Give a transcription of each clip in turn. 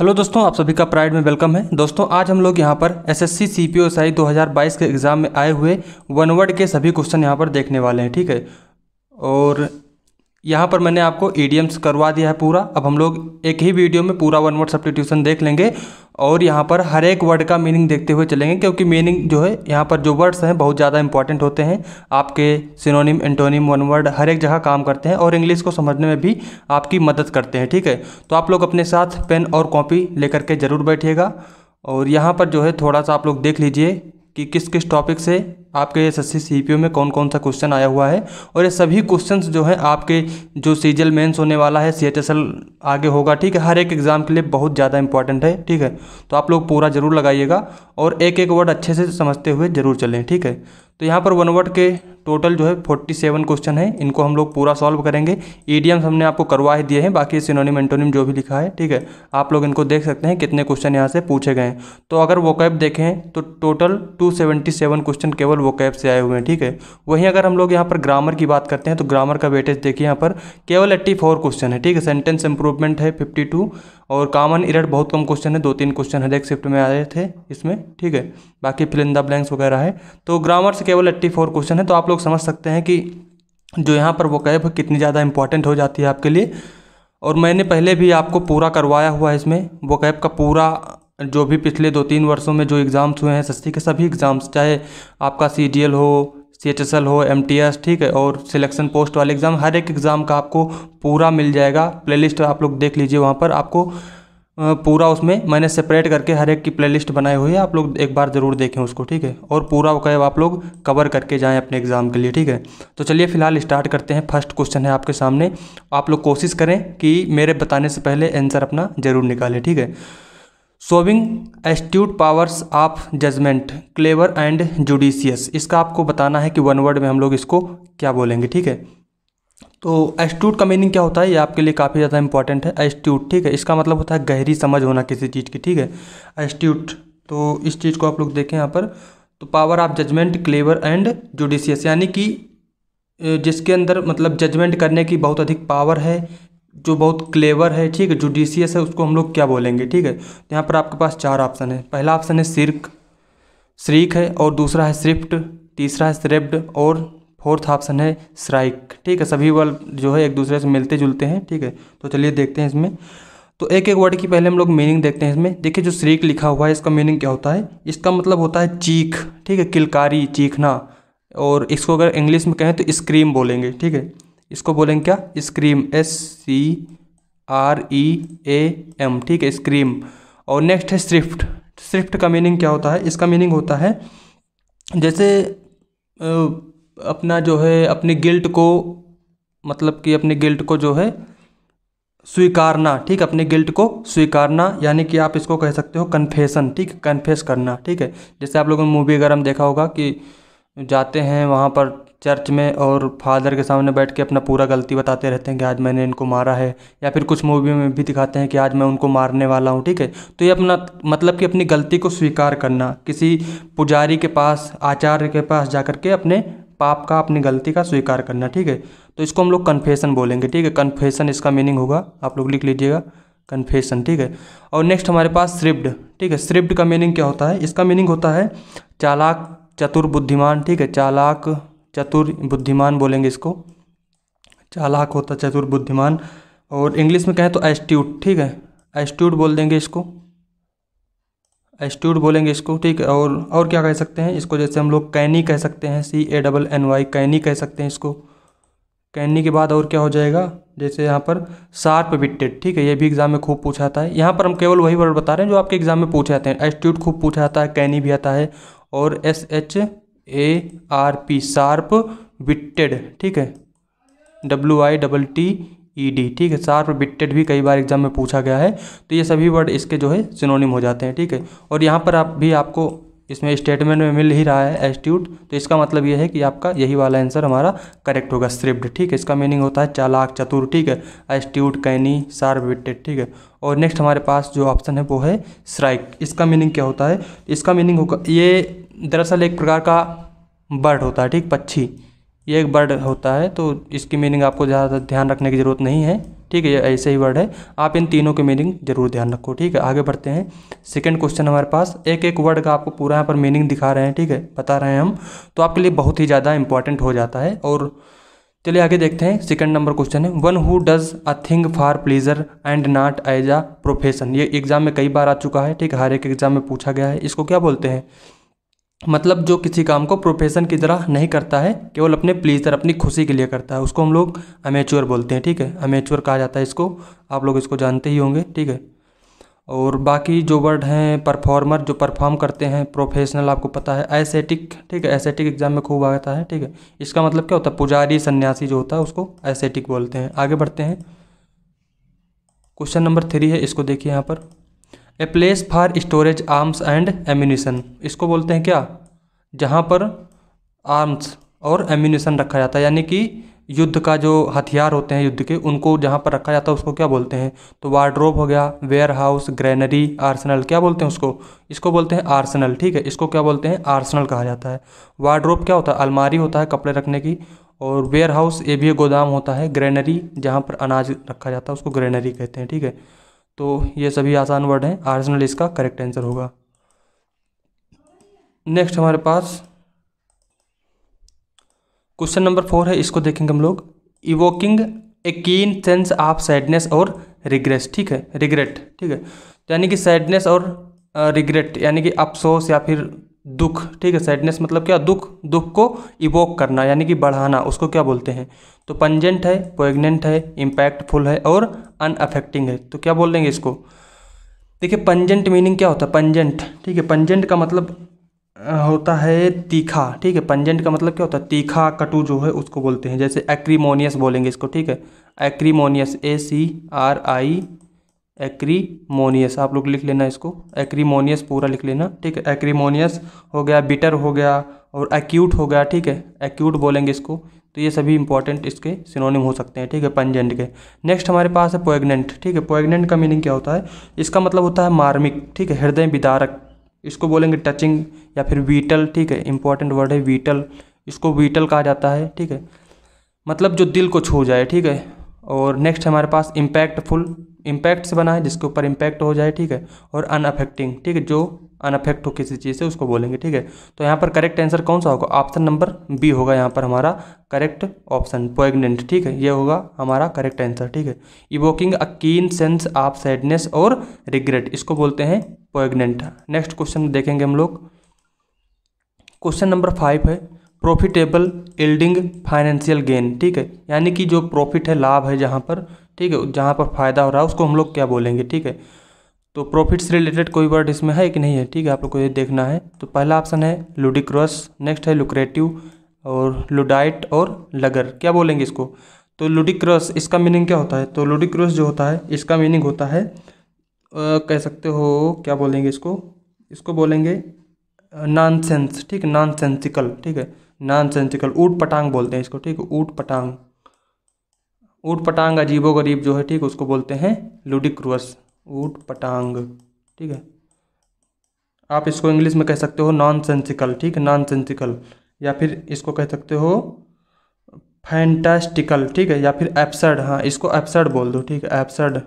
Hello दोस्तों, आप सभी का प्राइड में वेलकम है। दोस्तों, आज हम लोग यहाँ पर एसएससी दो हज़ार 2022 के एग्ज़ाम में आए हुए वन वर्ड के सभी क्वेश्चन यहाँ पर देखने वाले हैं, ठीक है? और यहाँ पर मैंने आपको ईडियम्स करवा दिया है पूरा। अब हम लोग एक ही वीडियो में पूरा वन वर्ड सब्सटीट्यूशन देख लेंगे और यहाँ पर हर एक वर्ड का मीनिंग देखते हुए चलेंगे, क्योंकि मीनिंग जो है, यहाँ पर जो वर्ड्स हैं, बहुत ज़्यादा इंपॉर्टेंट होते हैं। आपके सिनोनिम एंटोनिम वन वर्ड हर एक जगह काम करते हैं और इंग्लिश को समझने में भी आपकी मदद करते हैं, ठीक है? तो आप लोग अपने साथ पेन और कॉपी लेकर के ज़रूर बैठिएगा। और यहाँ पर जो है, थोड़ा सा आप लोग देख लीजिए कि किस किस टॉपिक से आपके एस एस सी में कौन कौन सा क्वेश्चन आया हुआ है? और ये सभी क्वेश्चंस जो हैं आपके, जो सीजल मेंस होने वाला है सी एच एस एल आगे होगा, ठीक है? हर एक एग्ज़ाम के लिए बहुत ज़्यादा इंपॉर्टेंट है, ठीक है? तो आप लोग पूरा ज़रूर लगाइएगा और एक एक वर्ड अच्छे से समझते हुए ज़रूर चलें, ठीक है? तो यहाँ पर वन वर्ड के टोटल जो है फोर्टी सेवन क्वेश्चन है, इनको हम लोग पूरा सॉल्व करेंगे। ईडियम्स हमने आपको करवा ही दिए हैं, बाकी सिनोनिम, एंटोनिम जो भी लिखा है, ठीक है? आप लोग इनको देख सकते हैं कितने क्वेश्चन यहाँ से पूछे गए हैं। तो अगर वो कैब देखें तो total two seventy seven question केवल वो कैब से आए हुए हैं, ठीक है? वहीं अगर हम लोग यहाँ पर ग्रामर की बात करते हैं तो ग्रामर का वेटेज देखिए यहाँ पर, केवल एट्टी फोर क्वेश्चन है, ठीक है? सेंटेंस इंप्रूवमेंट है फिफ्टी टू और कॉमन इरर बहुत कम क्वेश्चन है दो तीन क्वेश्चन हर एक शिफ्ट में आए थे इसमें, ठीक है? बाकी फिल इन द ब्लैंक्स वगैरह है। तो ग्रामर से केवल एट्टी फोर क्वेश्चन है तो आप लोग समझ सकते हैं कि जो यहाँ पर वो कैब कितनी ज़्यादा इंपॉर्टेंट हो जाती है आपके लिए। और मैंने पहले भी आपको पूरा करवाया हुआ है इसमें वो कैब का पूरा जो भी पिछले दो तीन वर्षों में जो एग्ज़ाम्स हुए हैं, सस्ती के सभी एग्ज़ाम्स चाहे आपका सीडीएल हो सी एच एस एल हो एम टी एस ठीक है, और सिलेक्शन पोस्ट वाले एग्ज़ाम हर एक एग्ज़ाम का आपको पूरा मिल जाएगा। प्लेलिस्ट आप लोग देख लीजिए वहाँ पर, आपको पूरा उसमें मैंने सेपरेट करके हर एक की प्लेलिस्ट बनाई हुई है, आप लोग एक बार ज़रूर देखें उसको, ठीक है, और पूरा वो आप लोग कवर करके जाएँ अपने एग्ज़ाम के लिए, ठीक है। तो चलिए फ़िलहाल स्टार्ट करते हैं फ़र्स्ट क्वेश्चन है आपके सामने, आप लोग कोशिश करें कि मेरे बताने से पहले आंसर अपना ज़रूर निकालें, ठीक है। Showing astute powers of judgement clever and judicious इसका आपको बताना है कि वन वर्ड में हम लोग इसको क्या बोलेंगे, ठीक है? तो एस्ट्यूट का मीनिंग क्या होता है? ये आपके लिए काफ़ी ज़्यादा इंपॉर्टेंट है। एस्ट्यूट ठीक है? इसका मतलब होता है गहरी समझ होना किसी चीज़ की, ठीक है? एस्ट्यूट तो इस चीज़ को आप लोग देखें यहाँ पर। तो power of judgement clever and judicious यानी कि जिसके अंदर मतलब जजमेंट करने की बहुत अधिक पावर है जो बहुत क्लेवर है, ठीक है जुडिशियस है, उसको हम लोग क्या बोलेंगे, ठीक है? तो यहाँ पर आपके पास चार ऑप्शन है। पहला ऑप्शन है सिर्क, श्रीक है और दूसरा है स्रिफ्ट तीसरा है स्रेप्ड और फोर्थ ऑप्शन है स्ट्राइक ठीक है? सभी वर्ड जो है एक दूसरे से मिलते जुलते हैं, ठीक है? तो चलिए देखते हैं इसमें। तो एक एक वर्ड की पहले हम लोग मीनिंग देखते हैं इसमें। देखिए जो श्रीक लिखा हुआ है, इसका मीनिंग क्या होता है? इसका मतलब होता है चीख, ठीक है? किलकारी, चीखना, और इसको अगर इंग्लिश में कहें तो स्क्रीम बोलेंगे, ठीक है? इसको बोलेंगे क्या? Scream S C R E A M ठीक है स्क्रीम और नेक्स्ट है स्विफ्ट स्विफ्ट का मीनिंग क्या होता है? इसका मीनिंग होता है, जैसे अपना जो है, अपने गिल्ट को मतलब कि अपने गिल्ट को जो है, स्वीकारना, ठीक अपने गिल्ट को स्वीकारना, यानी कि आप इसको कह सकते हो कन्फेसन ठीक कन्फेस करना, ठीक है। जैसे आप लोगों ने मूवी अगर हम देखा होगा कि जाते हैं वहाँ पर चर्च में और फादर के सामने बैठ के अपना पूरा गलती बताते रहते हैं कि आज मैंने इनको मारा है, या फिर कुछ मूवी में भी दिखाते हैं कि आज मैं उनको मारने वाला हूँ, ठीक है? तो ये अपना मतलब कि अपनी गलती को स्वीकार करना, किसी पुजारी के पास, आचार्य के पास जा कर के अपने पाप का, अपनी गलती का स्वीकार करना, ठीक है? तो इसको हम लोग कन्फेशन बोलेंगे, ठीक है? कन्फेशन इसका मीनिंग होगा, आप लोग लिख लीजिएगा। कन्फेशन ठीक है? और नेक्स्ट हमारे पास श्रिप्ड ठीक है? श्रिप्ड का मीनिंग क्या होता है? इसका मीनिंग होता है चालाक, चतुर बुद्धिमान, ठीक है? चालाक चतुर बुद्धिमान बोलेंगे इसको। चालाक होता चतुर बुद्धिमान। और इंग्लिश में कहें तो एस्ट्यूट ठीक है? एस्ट्यूट बोल देंगे इसको। एस्ट्यूट बोलेंगे इसको, ठीक है? और और क्या कह सकते हैं? इसको जैसे हम लोग कैनी कह सकते हैं C A double N Y canny कह सकते हैं इसको। कैनी के बाद और क्या हो जाएगा? जैसे यहाँ पर शार्प विटेड ठीक है? ये भी एग्ज़ाम में खूब पूछा जाता है। यहाँ पर हम केवल वही वर्ड बता रहे हैं जो आपके एग्ज़ाम में पूछे जाते हैं। एस्ट्यूट खूब पूछा जाता है, कैनी भी आता है। और S H A R P sharp witted ठीक है? W I double T E D ठीक है? शार्प बिटेड भी कई बार एग्ज़ाम में पूछा गया है तो ये सभी वर्ड इसके जो है सिनोनिम हो जाते हैं, ठीक है? और यहाँ पर आप भी आपको इसमें स्टेटमेंट में मिल ही रहा है एस्ट्यूट तो इसका मतलब ये है कि आपका यही वाला आंसर हमारा करेक्ट होगा स्क्रिप्ट ठीक है? इसका मीनिंग होता है चालाक, चतुर, ठीक है? एस्ट्यूट कैनी शार्प बिटेड ठीक है? और नेक्स्ट हमारे पास जो ऑप्शन है वो है स्ट्राइक इसका मीनिंग क्या होता है? इसका मीनिंग होगा, ये दरअसल एक प्रकार का बर्ड होता है, ठीक? पक्षी। ये एक बर्ड होता है तो इसकी मीनिंग आपको ज़्यादा ध्यान रखने की ज़रूरत नहीं है, ठीक है? ये ऐसे ही वर्ड है। आप इन तीनों के मीनिंग ज़रूर ध्यान रखो, ठीक है? आगे बढ़ते हैं। सेकंड क्वेश्चन हमारे पास एक एक वर्ड का आपको पूरा यहाँ पर मीनिंग दिखा रहे हैं, ठीक है? बता रहे हैं हम तो आपके लिए बहुत ही ज़्यादा इंपॉर्टेंट हो जाता है। और चलिए आगे देखते हैं। सेकंड नंबर क्वेश्चन है one who does a thing for pleasure and not as a profession ये एग्ज़ाम में कई बार आ चुका है, ठीक है? हर एक एग्ज़ाम में पूछा गया है। इसको क्या बोलते हैं? मतलब जो किसी काम को प्रोफेशन की तरह नहीं करता है, केवल अपने प्लीजर अपनी खुशी के लिए करता है। उसको हम लोग अमेच्योर बोलते हैं, ठीक है? अमेच्योर कहा जाता है इसको। आप लोग इसको जानते ही होंगे, ठीक है? और बाकी जो वर्ड हैं परफॉर्मर जो परफॉर्म करते हैं प्रोफेशनल आपको पता है एसेटिक ठीक है? एसेटिक एग्ज़ाम में खूब आता है, ठीक है? इसका मतलब क्या होता है? पुजारी, सन्यासी जो होता है, उसको एसेटिक बोलते हैं। आगे बढ़ते हैं। क्वेश्चन नंबर थ्री है, इसको देखिए यहाँ पर। A place for storage arms and ammunition इसको बोलते हैं क्या? जहाँ पर आर्म्स और एम्यूनिशन रखा जाता है। यानी कि युद्ध का जो हथियार होते हैं युद्ध के, उनको जहाँ पर रखा जाता है, उसको क्या बोलते हैं? तो वार्ड्रोब हो गया वेयर हाउस ग्रेनरी आर्सनल क्या बोलते हैं उसको? इसको बोलते हैं आर्सनल ठीक है? इसको क्या बोलते हैं? आर्सनल कहा जाता है। वार्ड्रोब क्या होता है? अलमारी होता है कपड़े रखने की। और वेयर हाउस ये भी गोदाम होता है ग्रेनरी जहाँ पर अनाज रखा जाता है, उसको ग्रेनरी कहते हैं, ठीक है? तो ये सभी आसान वर्ड हैं। आर्जनल इसका करेक्ट आंसर होगा। नेक्स्ट हमारे पास क्वेश्चन नंबर फोर है। इसको देखेंगे हम लोग। Evoking a keen sense of sadness और रिग्रेस ठीक है? रिग्रेट ठीक है? यानी कि सैडनेस और रिग्रेट यानी कि अफसोस या फिर दुख, ठीक है सैडनेस मतलब क्या? दुख दुख को इवोक करना, यानी कि बढ़ाना, उसको क्या बोलते हैं? तो पंजेंट है पोइगनेंट है इम्पैक्टफुल है और अनअफेक्टिंग है। तो क्या बोल देंगे इसको? देखिए पंजेंट मीनिंग क्या होता है? पंजेंट ठीक है पंजेंट का मतलब होता है तीखा, ठीक है पंजेंट का मतलब क्या होता है? तीखा, कटु जो है, उसको बोलते हैं, जैसे एक्रीमोनियस बोलेंगे इसको, ठीक है? Acrimonious A C R I acrimonious आप लोग लिख लेना इसको। एक्रीमोनियस पूरा लिख लेना, ठीक है? एक्रीमोनियस हो गया बिटर हो गया और एक्यूट हो गया, ठीक है? एक्यूट बोलेंगे इसको तो ये सभी इंपॉर्टेंट इसके सिनोनिम हो सकते हैं, ठीक है? पंजेंट के। नेक्स्ट हमारे पास है पोएगनेंट ठीक है? पोएगनेंट का मीनिंग क्या होता है? इसका मतलब होता है मार्मिक, ठीक है? हृदय विदारक। इसको बोलेंगे टचिंग या फिर वीटल ठीक है? इंपॉर्टेंट वर्ड है वीटल इसको वीटल कहा जाता है, ठीक है? मतलब जो दिल को छू जाए, ठीक है? और नेक्स्ट हमारे पास इम्पैक्टफुल इम्पैक्ट से बना है, जिसके ऊपर इम्पैक्ट हो जाए, ठीक है? और अनअफेक्टिंग ठीक है? जो अनअफेक्ट हो किसी चीज़ से, उसको बोलेंगे, ठीक है? तो यहाँ पर करेक्ट आंसर कौन सा होगा? ऑप्शन नंबर बी होगा यहाँ पर हमारा करेक्ट ऑप्शन पोइगनेंट ठीक है? ये होगा हमारा करेक्ट आंसर ठीक है? Evoking a keen sense of sadness और रिग्रेट इसको बोलते हैं पोइगनेंट नेक्स्ट क्वेश्चन देखेंगे हम लोग। क्वेश्चन नंबर फाइव है प्रॉफिटेबल इल्डिंग फाइनेंशियल गेन ठीक है? यानी कि जो प्रॉफिट है, लाभ है जहाँ पर ठीक है जहाँ पर फ़ायदा हो रहा है उसको हम लोग क्या बोलेंगे ठीक है? तो प्रॉफिट से रिलेटेड कोई वर्ड इसमें है कि नहीं है? ठीक है आप लोग को ये देखना है। तो पहला ऑप्शन है लुडिक्रस नेक्स्ट है लुक्रेटिव और लुडाइट और लगर क्या बोलेंगे इसको? तो लुडिक्रस इसका मीनिंग क्या होता है? तो लुडिक्रस जो होता है इसका मीनिंग होता है आ, कह सकते हो क्या बोलेंगे इसको? इसको बोलेंगे नॉन सेंस ठीक है नॉन सेंसिकल ठीक है? नॉन सेंसिकल ऊट पटांग बोलते हैं इसको ठीक है? ऊट पटांग। ऊट पटांग अजीबो गरीब जो है, ठीक, उसको बोलते हैं लुडिक्रस ऊट पटांग, ठीक है? आप इसको इंग्लिश में कह सकते हो नॉन सेंसिकल ठीक है नॉन सेंसिकल या फिर इसको कह सकते हो फैंटास्टिकल ठीक है? या फिर एप्सर्ड हाँ इसको एप्सर्ड बोल दो, ठीक है एप्सर्ड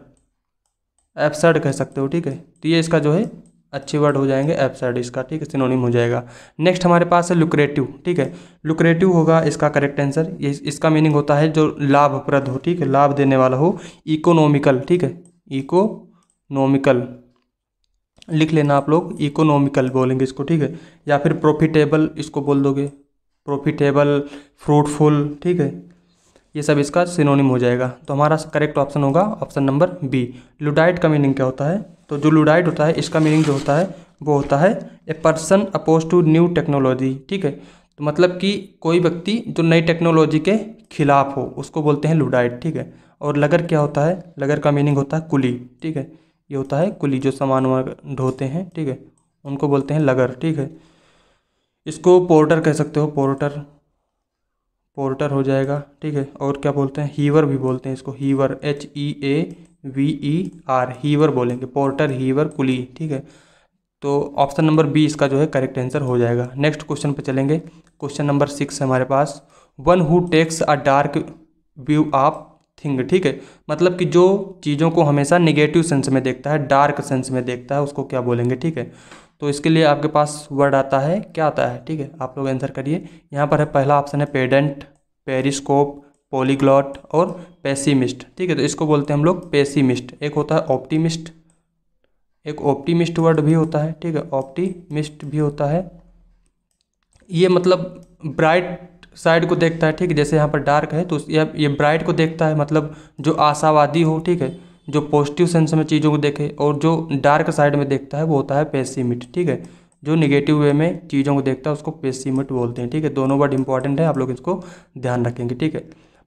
एप्सर्ड कह सकते हो, ठीक है? तो ये इसका जो है अच्छे वर्ड हो जाएँगे एप्सर्ड इसका, ठीक है? सिनोनिम हो जाएगा। नेक्स्ट हमारे पास है लुक्रेटिव ठीक है? लुक्रेटिव होगा इसका करेक्ट आंसर ये इसका मीनिंग होता है जो लाभप्रद हो, ठीक है? लाभ देने वाला हो इकोनॉमिकल ठीक है? इकोनॉमिकल लिख लेना आप लोग इकोनॉमिकल बोलेंगे इसको, ठीक है? या फिर प्रॉफिटेबल इसको बोल दोगे। प्रॉफिटेबल फ्रूटफुल ठीक है? ये सब इसका सिनोनिम हो जाएगा। तो हमारा करेक्ट ऑप्शन होगा ऑप्शन नंबर बी लुडाइट का मीनिंग क्या होता है? तो जो लुडाइट होता है, इसका मीनिंग जो होता है, वो होता है a person oppose to new technology ठीक है? तो मतलब कि कोई व्यक्ति जो नई टेक्नोलॉजी के खिलाफ हो, उसको बोलते हैं लुडाइट ठीक है? और लगर क्या होता है? लगर का मीनिंग होता है कुली, ठीक है? ये होता है कुली, जो सामान ढोते हैं, ठीक है? उनको बोलते हैं लगर, ठीक है? इसको पोर्टर कह सकते हो पोर्टर पोर्टर हो जाएगा, ठीक है? और क्या बोलते हैं? हीवर भी बोलते हैं इसको heaver H E A V E R heaver बोलेंगे पोर्टर हीवर कुली ठीक है? तो ऑप्शन नंबर बी इसका जो है करेक्ट आंसर हो जाएगा। नेक्स्ट क्वेश्चन पे चलेंगे। क्वेश्चन नंबर सिक्स हमारे पास। One who takes a dark view of thing ठीक है? मतलब कि जो चीज़ों को हमेशा निगेटिव सेंस में देखता है डार्क सेंस में देखता है, उसको क्या बोलेंगे, ठीक है? तो इसके लिए आपके पास वर्ड आता है, क्या आता है, ठीक है? आप लोग आंसर करिए। यहाँ पर है, पहला ऑप्शन है पेडेंट पेरिस्कोप पॉलीग्लॉट और पेसिमिस्ट। ठीक है तो इसको बोलते हैं हम लोग पेसिमिस्ट। एक होता है ऑप्टिमिस्ट, एक ऑप्टिमिस्ट वर्ड भी होता है, ठीक है, ऑप्टिमिस्ट भी होता है। ये मतलब ब्राइट साइड को देखता है, ठीक है, जैसे यहाँ पर डार्क है तो ये ये ब्राइट को देखता है मतलब जो आशावादी हो, ठीक है, जो पॉजिटिव सेंस में चीज़ों को देखे, और जो डार्क साइड में देखता है, वो होता है पेसिमिट ठीक है। जो निगेटिव वे में चीज़ों को देखता है, उसको पेसिमिट बोलते हैं, ठीक है। दोनों वर्ड इंपॉर्टेंट है, आप लोग इसको ध्यान रखेंगे, ठीक है।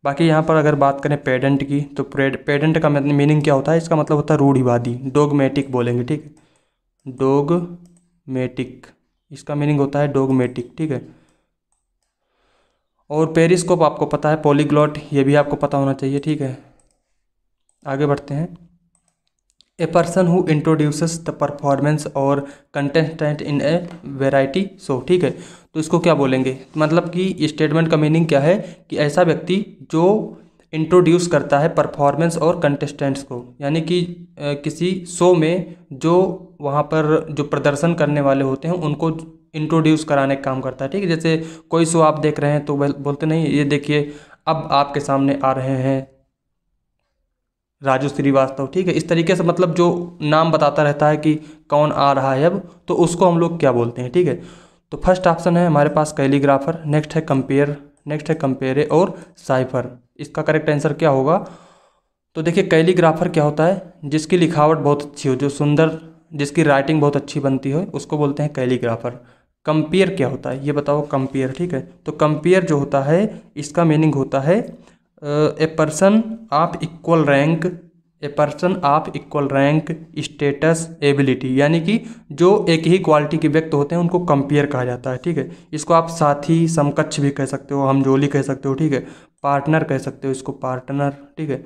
बाकी यहाँ पर अगर बात करें पेडेंट की तो पेडेंट का मीनिंग क्या होता है? इसका मतलब होता है रूढ़िवादी डोगमेटिक बोलेंगे, ठीक है? डोगमेटिक इसका मीनिंग होता है डोगमेटिक ठीक है? और पेरिस्कोप आपको पता है पॉलीग्लॉट ये भी आपको पता होना चाहिए, ठीक है? आगे बढ़ते हैं। A person who introduces the performance और contestant in a variety show ठीक है? तो इसको क्या बोलेंगे? मतलब कि स्टेटमेंट का मीनिंग क्या है? कि ऐसा व्यक्ति जो इंट्रोड्यूस करता है परफॉर्मेंस और कंटेस्टेंट्स को, यानी कि किसी शो में जो वहाँ पर जो प्रदर्शन करने वाले होते हैं, उनको इंट्रोड्यूस कराने का काम करता है। ठीक है, जैसे कोई शो आप देख रहे हैं तो बोलते नहीं, ये देखिए, अब आपके सामने आ रहे हैं राजू श्रीवास्तव। ठीक है, इस तरीके से मतलब जो नाम बताता रहता है कि कौन आ रहा है अब तो उसको हम लोग क्या बोलते हैं? ठीक है तो फ़र्स्ट ऑप्शन है हमारे पास कैलीग्राफर, नेक्स्ट है कंपेयर, नेक्स्ट है कंपेरे और साइफर। इसका करेक्ट आंसर क्या होगा? तो देखिए, कैलीग्राफर क्या होता है? जिसकी लिखावट बहुत अच्छी हो, जो सुंदर, जिसकी राइटिंग बहुत अच्छी बनती हो, उसको बोलते हैं कैलीग्राफर। कंपेयर क्या होता है? ये बताओ, कंपेयर, ठीक है? तो कंपेयर जो होता है, इसका मीनिंग होता है a person of equal rank a person of equal rank status ability यानी कि जो एक ही क्वालिटी के व्यक्ति होते हैं, उनको कंपेयर कहा जाता है, ठीक है? इसको आप साथी, समकक्ष भी कह सकते हो हमजोली कह सकते हो, ठीक है? पार्टनर कह सकते हो इसको पार्टनर ठीक है?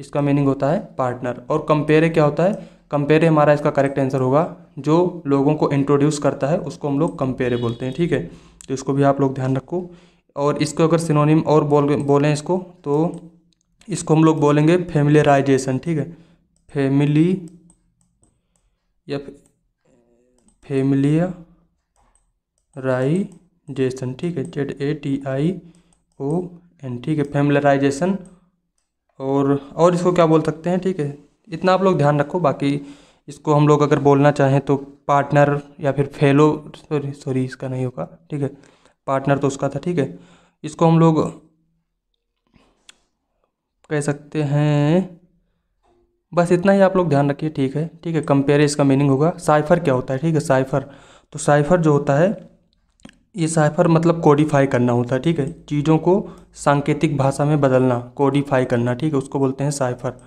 इसका मीनिंग होता है पार्टनर और कंपेयर क्या होता है? कंपेयर हमारा इसका करेक्ट आंसर होगा, जो लोगों को इंट्रोड्यूस करता है, उसको हम लोग कंपेयर बोलते हैं, ठीक है? तो इसको भी आप लोग ध्यान रखो। और इसको अगर सिनोनिम और बोल, बोलें इसको तो इसको हम लोग बोलेंगे फैमिलियराइजेशन ठीक है? फैमिली या फैमिलियराइजेशन ठीक है? Z A T I O N ठीक है? फैमिलियराइजेशन और और इसको क्या बोल सकते हैं, ठीक है? इतना आप लोग ध्यान रखो, बाकी इसको हम लोग अगर बोलना चाहें तो पार्टनर या फिर फेलो सॉरी सॉरी इसका नहीं होगा, ठीक है? पार्टनर तो उसका था, ठीक है? इसको हम लोग कह सकते हैं। बस इतना ही आप लोग ध्यान रखिए, ठीक है? ठीक है कंपेयर इसका मीनिंग होगा। साइफर क्या होता है? ठीक है साइफर तो साइफर जो होता है, ये साइफर मतलब कोडिफाई करना होता है, ठीक है? चीज़ों को सांकेतिक भाषा में बदलना कोडिफाई करना, ठीक है? उसको बोलते हैं साइफर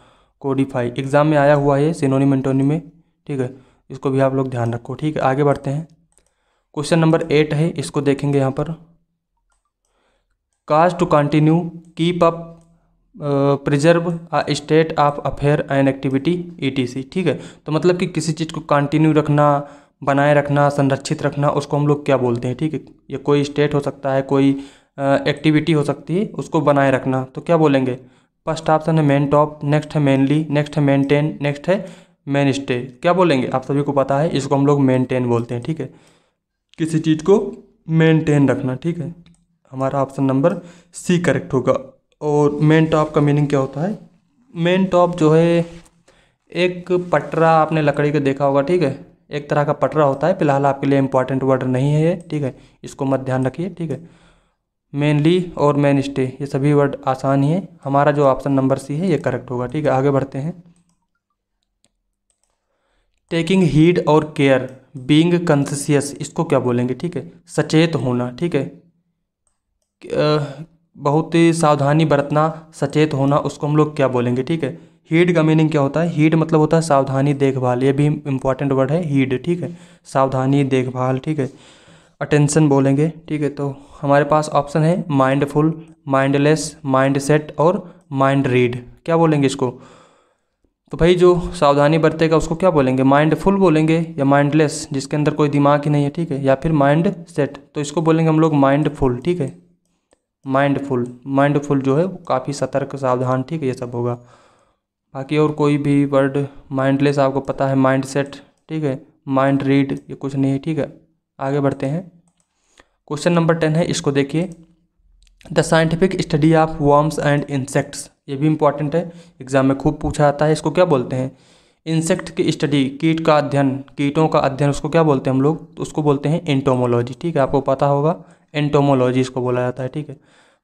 कोडिफाई एग्ज़ाम में आया हुआ है सिनोनी मेंटोनी में, ठीक है? इसको भी आप लोग ध्यान रखो, ठीक है? आगे बढ़ते हैं। क्वेश्चन नंबर एट है, इसको देखेंगे यहाँ पर। Cause to continue keep up preserve state of affair and activity etc ठीक है? तो मतलब कि किसी चीज़ को कंटिन्यू रखना, बनाए रखना, संरक्षित रखना, उसको हम लोग क्या बोलते हैं? ठीक है? ये कोई स्टेट हो सकता है, कोई एक्टिविटी हो सकती है, उसको बनाए रखना। तो क्या बोलेंगे? फ़र्स्ट ऑप्शन है मेन टॉप नेक्स्ट है मेनली नेक्स्ट है मेनटेन नेक्स्ट है मेन स्टे क्या बोलेंगे? आप सभी को पता है, इसको हम लोग मेनटेन बोलते हैं। ठीक है? किसी चीज़ को मेनटेन रखना। ठीक है? हमारा ऑप्शन नंबर सी करेक्ट होगा। और मेन टॉप का मीनिंग क्या होता है? मेन टॉप जो है, एक पटरा आपने लकड़ी का देखा होगा, ठीक है? एक तरह का पटरा होता है, फ़िलहाल आपके लिए इंपॉर्टेंट वर्ड नहीं है ठीक है? इसको मत ध्यान रखिए, ठीक है? मेनली और मेन स्टे ये सभी वर्ड आसान ही है। हमारा जो ऑप्शन नंबर सी है, ये करेक्ट होगा, ठीक है? आगे बढ़ते हैं। टेकिंग हीड और केयर बींग कंसियस इसको क्या बोलेंगे, ठीक है? सचेत होना, ठीक है? बहुत ही सावधानी बरतना, सचेत होना, उसको हम लोग क्या बोलेंगे, ठीक है? हीड का मीनिंग क्या होता है? हीड मतलब होता है सावधानी देखभाल, ये भी इंपॉर्टेंट वर्ड है हीड ठीक है? सावधानी देखभाल, ठीक है? अटेंशन बोलेंगे, ठीक है? तो हमारे पास ऑप्शन है माइंडफुल माइंडलेस माइंड सेट और माइंड रीड क्या बोलेंगे इसको? तो भाई जो सावधानी बरतेगा, उसको क्या बोलेंगे? माइंडफुल बोलेंगे या माइंडलेस जिसके अंदर कोई दिमाग ही नहीं है, ठीक है? या फिर माइंड सेट तो इसको बोलेंगे हम लोग माइंडफुल ठीक है? माइंडफुल माइंडफुल जो है वो काफ़ी सतर्क, सावधान, ठीक है, ये सब होगा। बाकी और कोई भी वर्ड माइंडलेस आपको पता है माइंड सेट ठीक है माइंड रीड ये कुछ नहीं है, ठीक है। आगे बढ़ते हैं। क्वेश्चन नंबर टेन है, इसको देखिए। The scientific study of worms and insects ये भी इंपॉर्टेंट है। एग्ज़ाम में खूब पूछा आता है, इसको क्या बोलते हैं? इंसेक्ट की स्टडी कीट का अध्ययन कीटों का अध्ययन उसको क्या बोलते हैं हम लोग? तो उसको बोलते हैं एंटोमोलॉजी ठीक है? आपको पता होगा एंटोमोलॉजी इसको बोला जाता है ठीक है?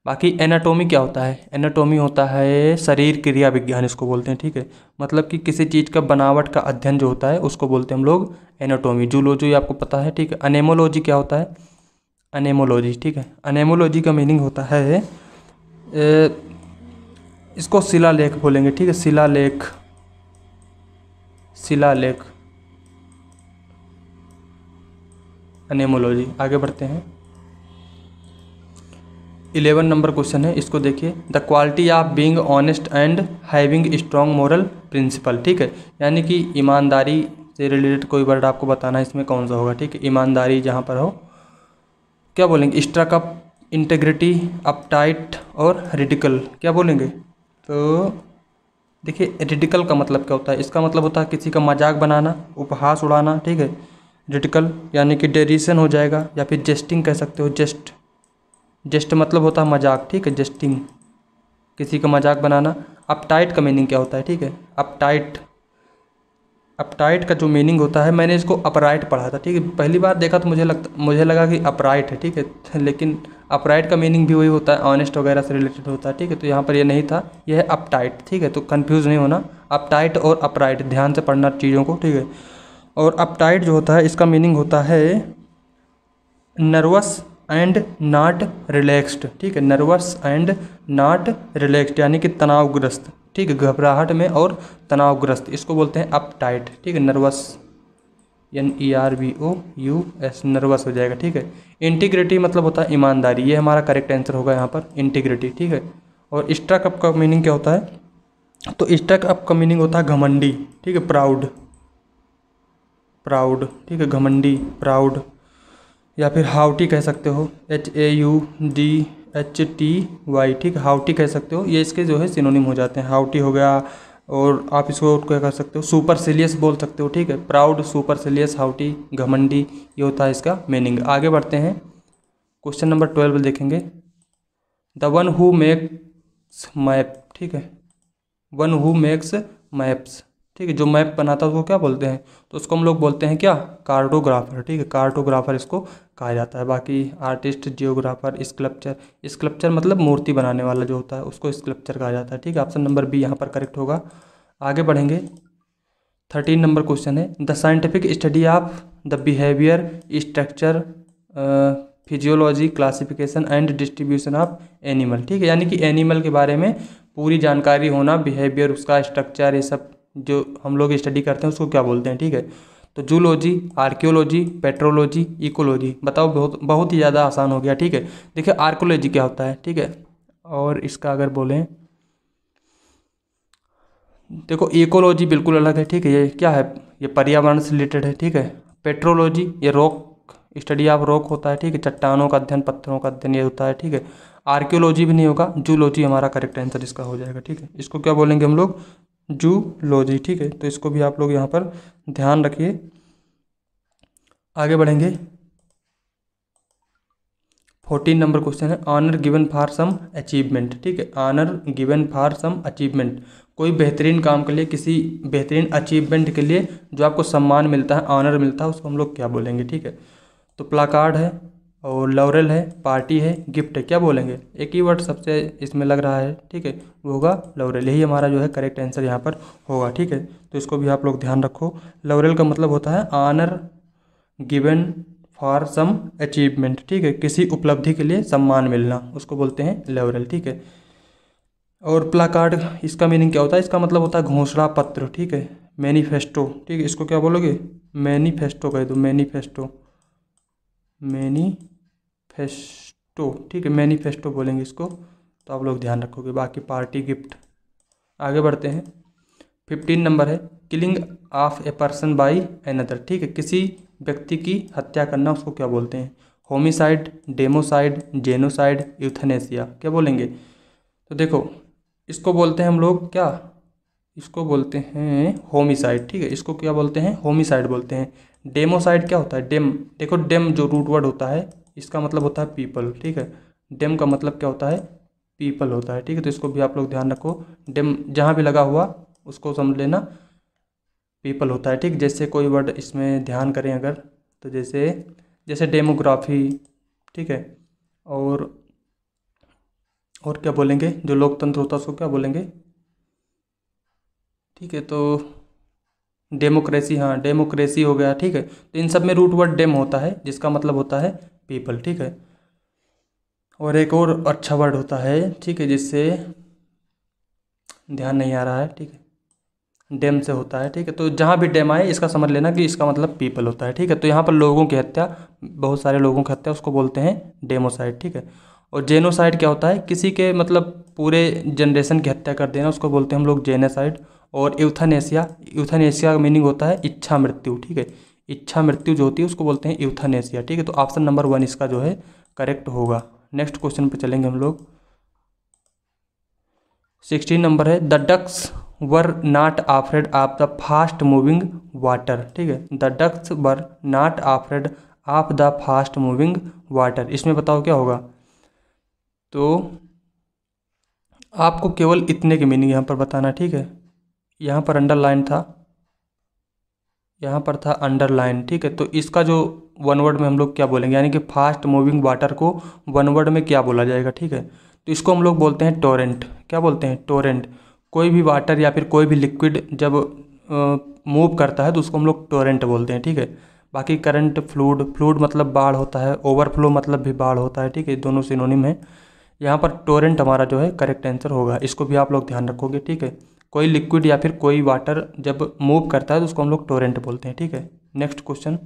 बाकी एनाटोमी क्या होता है? एनाटोमी होता है शरीर क्रिया विज्ञान इसको बोलते हैं ठीक है? मतलब कि किसी चीज़ का बनावट का अध्ययन जो होता है उसको बोलते हैं हम लोग एनाटोमी जूलॉजी आपको पता है ठीक है? अनेमोलॉजी क्या होता है? अनेमोलॉजी ठीक है? अनेमोलॉजी का मीनिंग होता है ए, इसको शिलालेख बोलेंगे ठीक है? शिलालेख शिलालेख अनेमोलॉजी आगे बढ़ते हैं। इलेवन नंबर क्वेश्चन है, इसको देखिए। The quality of being honest and having strong moral principle, ठीक है? यानी कि ईमानदारी से रिलेटेड कोई वर्ड आपको बताना है, इसमें कौन सा होगा, ठीक है? ईमानदारी जहाँ पर हो, क्या बोलेंगे? स्ट्रक अप इंटेग्रिटी अपटाइट और रिडिकल क्या बोलेंगे? तो देखिए रिडिकल का मतलब क्या होता है? इसका मतलब होता है किसी का मज़ाक बनाना, उपहास उड़ाना, ठीक है? रिडिकल यानी कि डेरिसन हो जाएगा या फिर जेस्टिंग कह सकते हो। जेस्ट जेस्ट मतलब होता है मज़ाक, ठीक है? जेस्टिंग किसी का मज़ाक बनाना। अपटाइट का मीनिंग क्या होता है, ठीक है? अपटाइट अपटाइट का जो मीनिंग होता है, मैंने इसको अपराइट पढ़ा था, ठीक है? पहली बार देखा तो मुझे लगता, मुझे लगा कि अपराइट है, ठीक है? लेकिन अपराइट का मीनिंग भी वही होता है ऑनेस्ट वगैरह से रिलेटेड होता है, ठीक है? तो यहाँ पर ये नहीं था यह है अपटाइट ठीक है? तो कन्फ्यूज़ नहीं होना अपटाइट और अपराइट ध्यान से पढ़ना चीज़ों को, ठीक है? और अपटाइट जो होता है, इसका मीनिंग होता है नर्वस एंड नॉट रिलैक्स्ड ठीक है? नर्वस एंड नॉट रिलैक्स्ड यानी कि तनावग्रस्त, ठीक है? घबराहट में और तनावग्रस्त, इसको बोलते हैं अप टाइट ठीक है? Nervous N E R V O U S nervous हो जाएगा, ठीक है? इंटीग्रिटी मतलब होता है ईमानदारी, ये हमारा करेक्ट आंसर होगा यहाँ पर इंटीग्रिटी ठीक है? और स्ट्रक अप का मीनिंग क्या होता है? तो स्ट्रक अप का मीनिंग होता है घमंडी, ठीक है? प्राउड प्राउड ठीक है? घमंडी प्राउड या फिर हाउटी कह सकते हो H A U G H T Y ठीक हाउटी कह सकते हो, ये इसके जो है सिनोनिम हो जाते हैं। हाउटी हो गया और आप इसको क्या कर सकते हो? सुपर सिलियस बोल सकते हो, ठीक है? प्राउड सुपर सिलियस हाउटी घमंडी, ये होता है इसका मीनिंग आगे बढ़ते हैं। क्वेश्चन नंबर ट्वेल्व देखेंगे। The one who makes map ठीक है? वन हु मेक्स मैप्स ठीक है? जो मैप बनाता है उसको क्या बोलते हैं? तो उसको हम लोग बोलते हैं क्या? कार्टोग्राफर ठीक है? कार्टोग्राफर इसको कहा जाता है। बाकी आर्टिस्ट जियोग्राफर स्कल्पचर स्कल्पचर मतलब मूर्ति बनाने वाला जो होता है, उसको स्कल्पचर कहा जाता है। ठीक है ऑप्शन नंबर बी यहाँ पर करेक्ट होगा। आगे बढ़ेंगे। थर्टीन नंबर क्वेश्चन है। The scientific study of the behaviour structure physiology classification and distribution of animal ठीक है, यानी कि एनिमल के बारे में पूरी जानकारी होना बिहेवियर उसका स्ट्रक्चर ये सब जो हम लोग स्टडी करते हैं, उसको क्या बोलते हैं? ठीक है तो जूलॉजी आर्कियोलॉजी पेट्रोलॉजी इकोलॉजी बताओ बहुत बहुत ही ज़्यादा आसान हो गया, ठीक है? देखिए आर्कोलॉजी क्या होता है, ठीक है? और इसका अगर बोलें, देखो इकोलॉजी बिल्कुल अलग है, ठीक है? ये क्या है? ये पर्यावरण से रिलेटेड है, ठीक है? पेट्रोलॉजी ये रॉक स्टडी ऑफ़ रॉक होता है, ठीक है? चट्टानों का अध्ययन, पत्थरों का अध्ययन ये होता है, ठीक है? आर्कियोलॉजी भी नहीं होगा जूलॉजी हमारा करेक्ट आंसर इसका हो जाएगा, ठीक है? इसको क्या बोलेंगे हम लोग? जूलॉजी, ठीक है? तो इसको भी आप लोग यहाँ पर ध्यान रखिए। आगे बढ़ेंगे। फोर्टीन नंबर क्वेश्चन है honour given for some achievement ठीक है? Honour given for some achievement कोई बेहतरीन काम के लिए, किसी बेहतरीन अचीवमेंट के लिए जो आपको सम्मान मिलता है ऑनर मिलता है, उसको हम लोग क्या बोलेंगे, ठीक है? तो प्लाकार्ड है। और लॉरेल है पार्टी है गिफ्ट है, क्या बोलेंगे? एक ही वर्ड सबसे इसमें लग रहा है, ठीक है? वो होगा लॉरेल यही हमारा जो है करेक्ट आंसर यहाँ पर होगा, ठीक है? तो इसको भी आप लोग ध्यान रखो। लॉरेल का मतलब होता है honour given for some achievement ठीक है? किसी उपलब्धि के लिए सम्मान मिलना, उसको बोलते हैं लॉरेल ठीक है? और प्लाकार्ड इसका मीनिंग क्या होता है? इसका मतलब होता है घोषणा पत्र, ठीक है? मैनिफेस्टो ठीक है? इसको क्या बोलोगे? मैनिफेस्टो कह दो मैनिफेस्टो मैनीफेस्टो ठीक है मैनीफेस्टो बोलेंगे इसको तो आप लोग ध्यान रखोगे। बाकी पार्टी गिफ्ट आगे बढ़ते हैं। फिफ्टीन नंबर है killing of a person by another ठीक है। किसी व्यक्ति की हत्या करना, उसको क्या बोलते हैं? होमिसाइड डेमोसाइड जेनोसाइड यूथनेसिया क्या बोलेंगे? तो देखो, इसको बोलते हैं हम लोग क्या? इसको बोलते हैं होमिसाइड ठीक है। इसको क्या बोलते हैं? होमिसाइड बोलते हैं। डेमोसाइड क्या होता है? डेम देखो डेम जो रूट वर्ड होता है इसका मतलब होता है पीपल, ठीक है? डेम का मतलब क्या होता है? पीपल होता है, ठीक है? तो इसको भी आप लोग ध्यान रखो। डेम जहाँ भी लगा हुआ, उसको समझ लेना। पीपल होता है, ठीक? जैसे कोई वर्ड इसमें ध्यान करें अगर तो जैसे जैसे डेमोग्राफी, ठीक है? और और क्या बोलेंगे? जो लोकतंत्र होता है, उसको क्या बोलेंगे? ठीक है तो डेमोक्रेसी हाँ डेमोक्रेसी हो गया, ठीक है? तो इन सब में रूट वर्ड डेम होता है, जिसका मतलब होता है पीपल ठीक है? और एक और अच्छा वर्ड होता है, ठीक है, जिससे ध्यान नहीं आ रहा है, ठीक है? डैम से होता है, ठीक है? तो जहाँ भी डैम आए, इसका समझ लेना कि इसका मतलब पीपल होता है, ठीक है? तो यहाँ पर लोगों की हत्या, बहुत सारे लोगों की हत्या, उसको बोलते हैं डेमोसाइड ठीक है? और जेनोसाइड क्या होता है? किसी के मतलब पूरे जनरेशन की हत्या कर देना, उसको बोलते हैं हम लोग जेनेसाइड और यूथानेसिया यूथानेसिया का मीनिंग होता है इच्छा मृत्यु, ठीक है? इच्छा मृत्यु जो होती है, उसको बोलते हैं यूथानेसिया ठीक है तो ऑप्शन नंबर वन इसका जो है करेक्ट होगा। नेक्स्ट क्वेश्चन पे चलेंगे हम लोग। सिक्सटीन नंबर है the ducks were not afraid of the fast moving water ठीक है the ducks were not afraid of the fast moving water इसमें बताओ क्या होगा? तो आपको केवल इतने के मीनिंग यहाँ पर बताना, ठीक है? यहाँ पर अंडरलाइन था। यहाँ पर था अंडरलाइन ठीक है? तो इसका जो वन वर्ड में हम लोग क्या बोलेंगे? यानी कि फास्ट मूविंग वाटर को वन वर्ड में क्या बोला जाएगा, ठीक है? तो इसको हम लोग बोलते हैं टोरेंट क्या बोलते हैं? टोरेंट कोई भी वाटर या फिर कोई भी लिक्विड जब मूव करता है तो उसको हम लोग टोरेंट बोलते हैं, ठीक है? बाकी करंट फ्लूड फ्लूड मतलब बाढ़ होता है ओवरफ्लो मतलब भी बाढ़ होता है, ठीक है? दोनों सिनोनिम है। यहाँ पर टोरेंट हमारा जो है करेक्ट आंसर होगा। इसको भी आप लोग ध्यान रखोगे, ठीक है? कोई लिक्विड या फिर कोई वाटर जब मूव करता है तो उसको हम लोग टोरेंट बोलते हैं, ठीक है? नेक्स्ट क्वेश्चन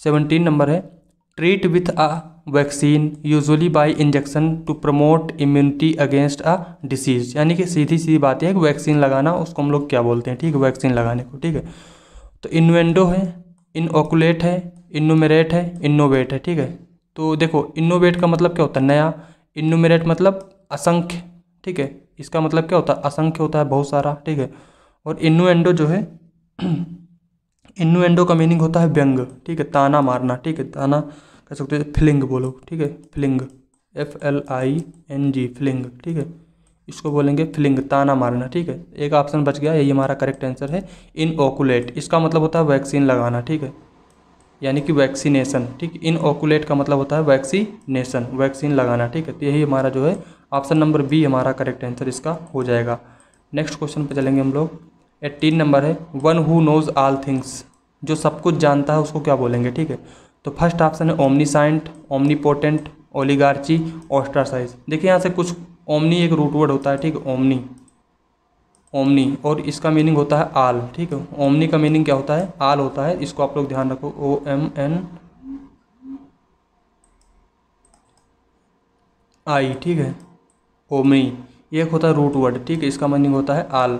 सेवनटीन नंबर है. Treat with a vaccine usually by injection to promote immunity against a disease यानी कि सीधी सीधी बात है कि वैक्सीन लगाना, उसको हम लोग क्या बोलते हैं, ठीक है? वैक्सीन लगाने को, ठीक है? तो इन्वेंडो है इनओकुलेट है इनोमेरेट है इनोवेट है, ठीक है? तो देखो इनोवेट का मतलब क्या होता है? नया। इनोमेरेट मतलब असंख्य, ठीक है? इसका मतलब क्या होता है? असंख्य होता है बहुत सारा, ठीक है? और इन्नुएंडो जो है, इन्नुएंडो का मीनिंग होता है व्यंग, ठीक है? ताना मारना, ठीक है? ताना कह सकते हैं फ्लिंग बोलो, ठीक है? Fling F L I N G fling, ठीक है? इसको बोलेंगे फ्लिंग, ताना मारना, ठीक है? एक ऑप्शन बच गया, यही हमारा करेक्ट आंसर है इन ओकुलेट इसका मतलब होता है वैक्सीन लगाना, ठीक है? यानी कि वैक्सीनेशन, ठीक? इन ओकुलेट का मतलब होता है वैक्सीनेशन, वैक्सीन लगाना, ठीक है? तो यही हमारा जो है ऑप्शन नंबर बी हमारा करेक्ट आंसर इसका हो जाएगा। नेक्स्ट क्वेश्चन पर चलेंगे हम लोग। एट्टीन नंबर है, one who knows all things. जो सब कुछ जानता है उसको क्या बोलेंगे, ठीक है? तो फ़र्स्ट ऑप्शन है ओमनीसाइंट, ओमनीपोटेंट, ओलिगार्ची, ऑस्ट्रासाइज। देखिए यहाँ से कुछ ओमनी एक रूट वर्ड होता है, ठीक? ओमनी। ओमनी और इसका मीनिंग होता है आल, ठीक है? ओमनी का मीनिंग क्या होता है? आल होता है। इसको आप लोग ध्यान रखो। ओ एम एन आई, ठीक है? ओमनी, ये एक होता है रूट वर्ड ठीक है? इसका मीनिंग होता है आल।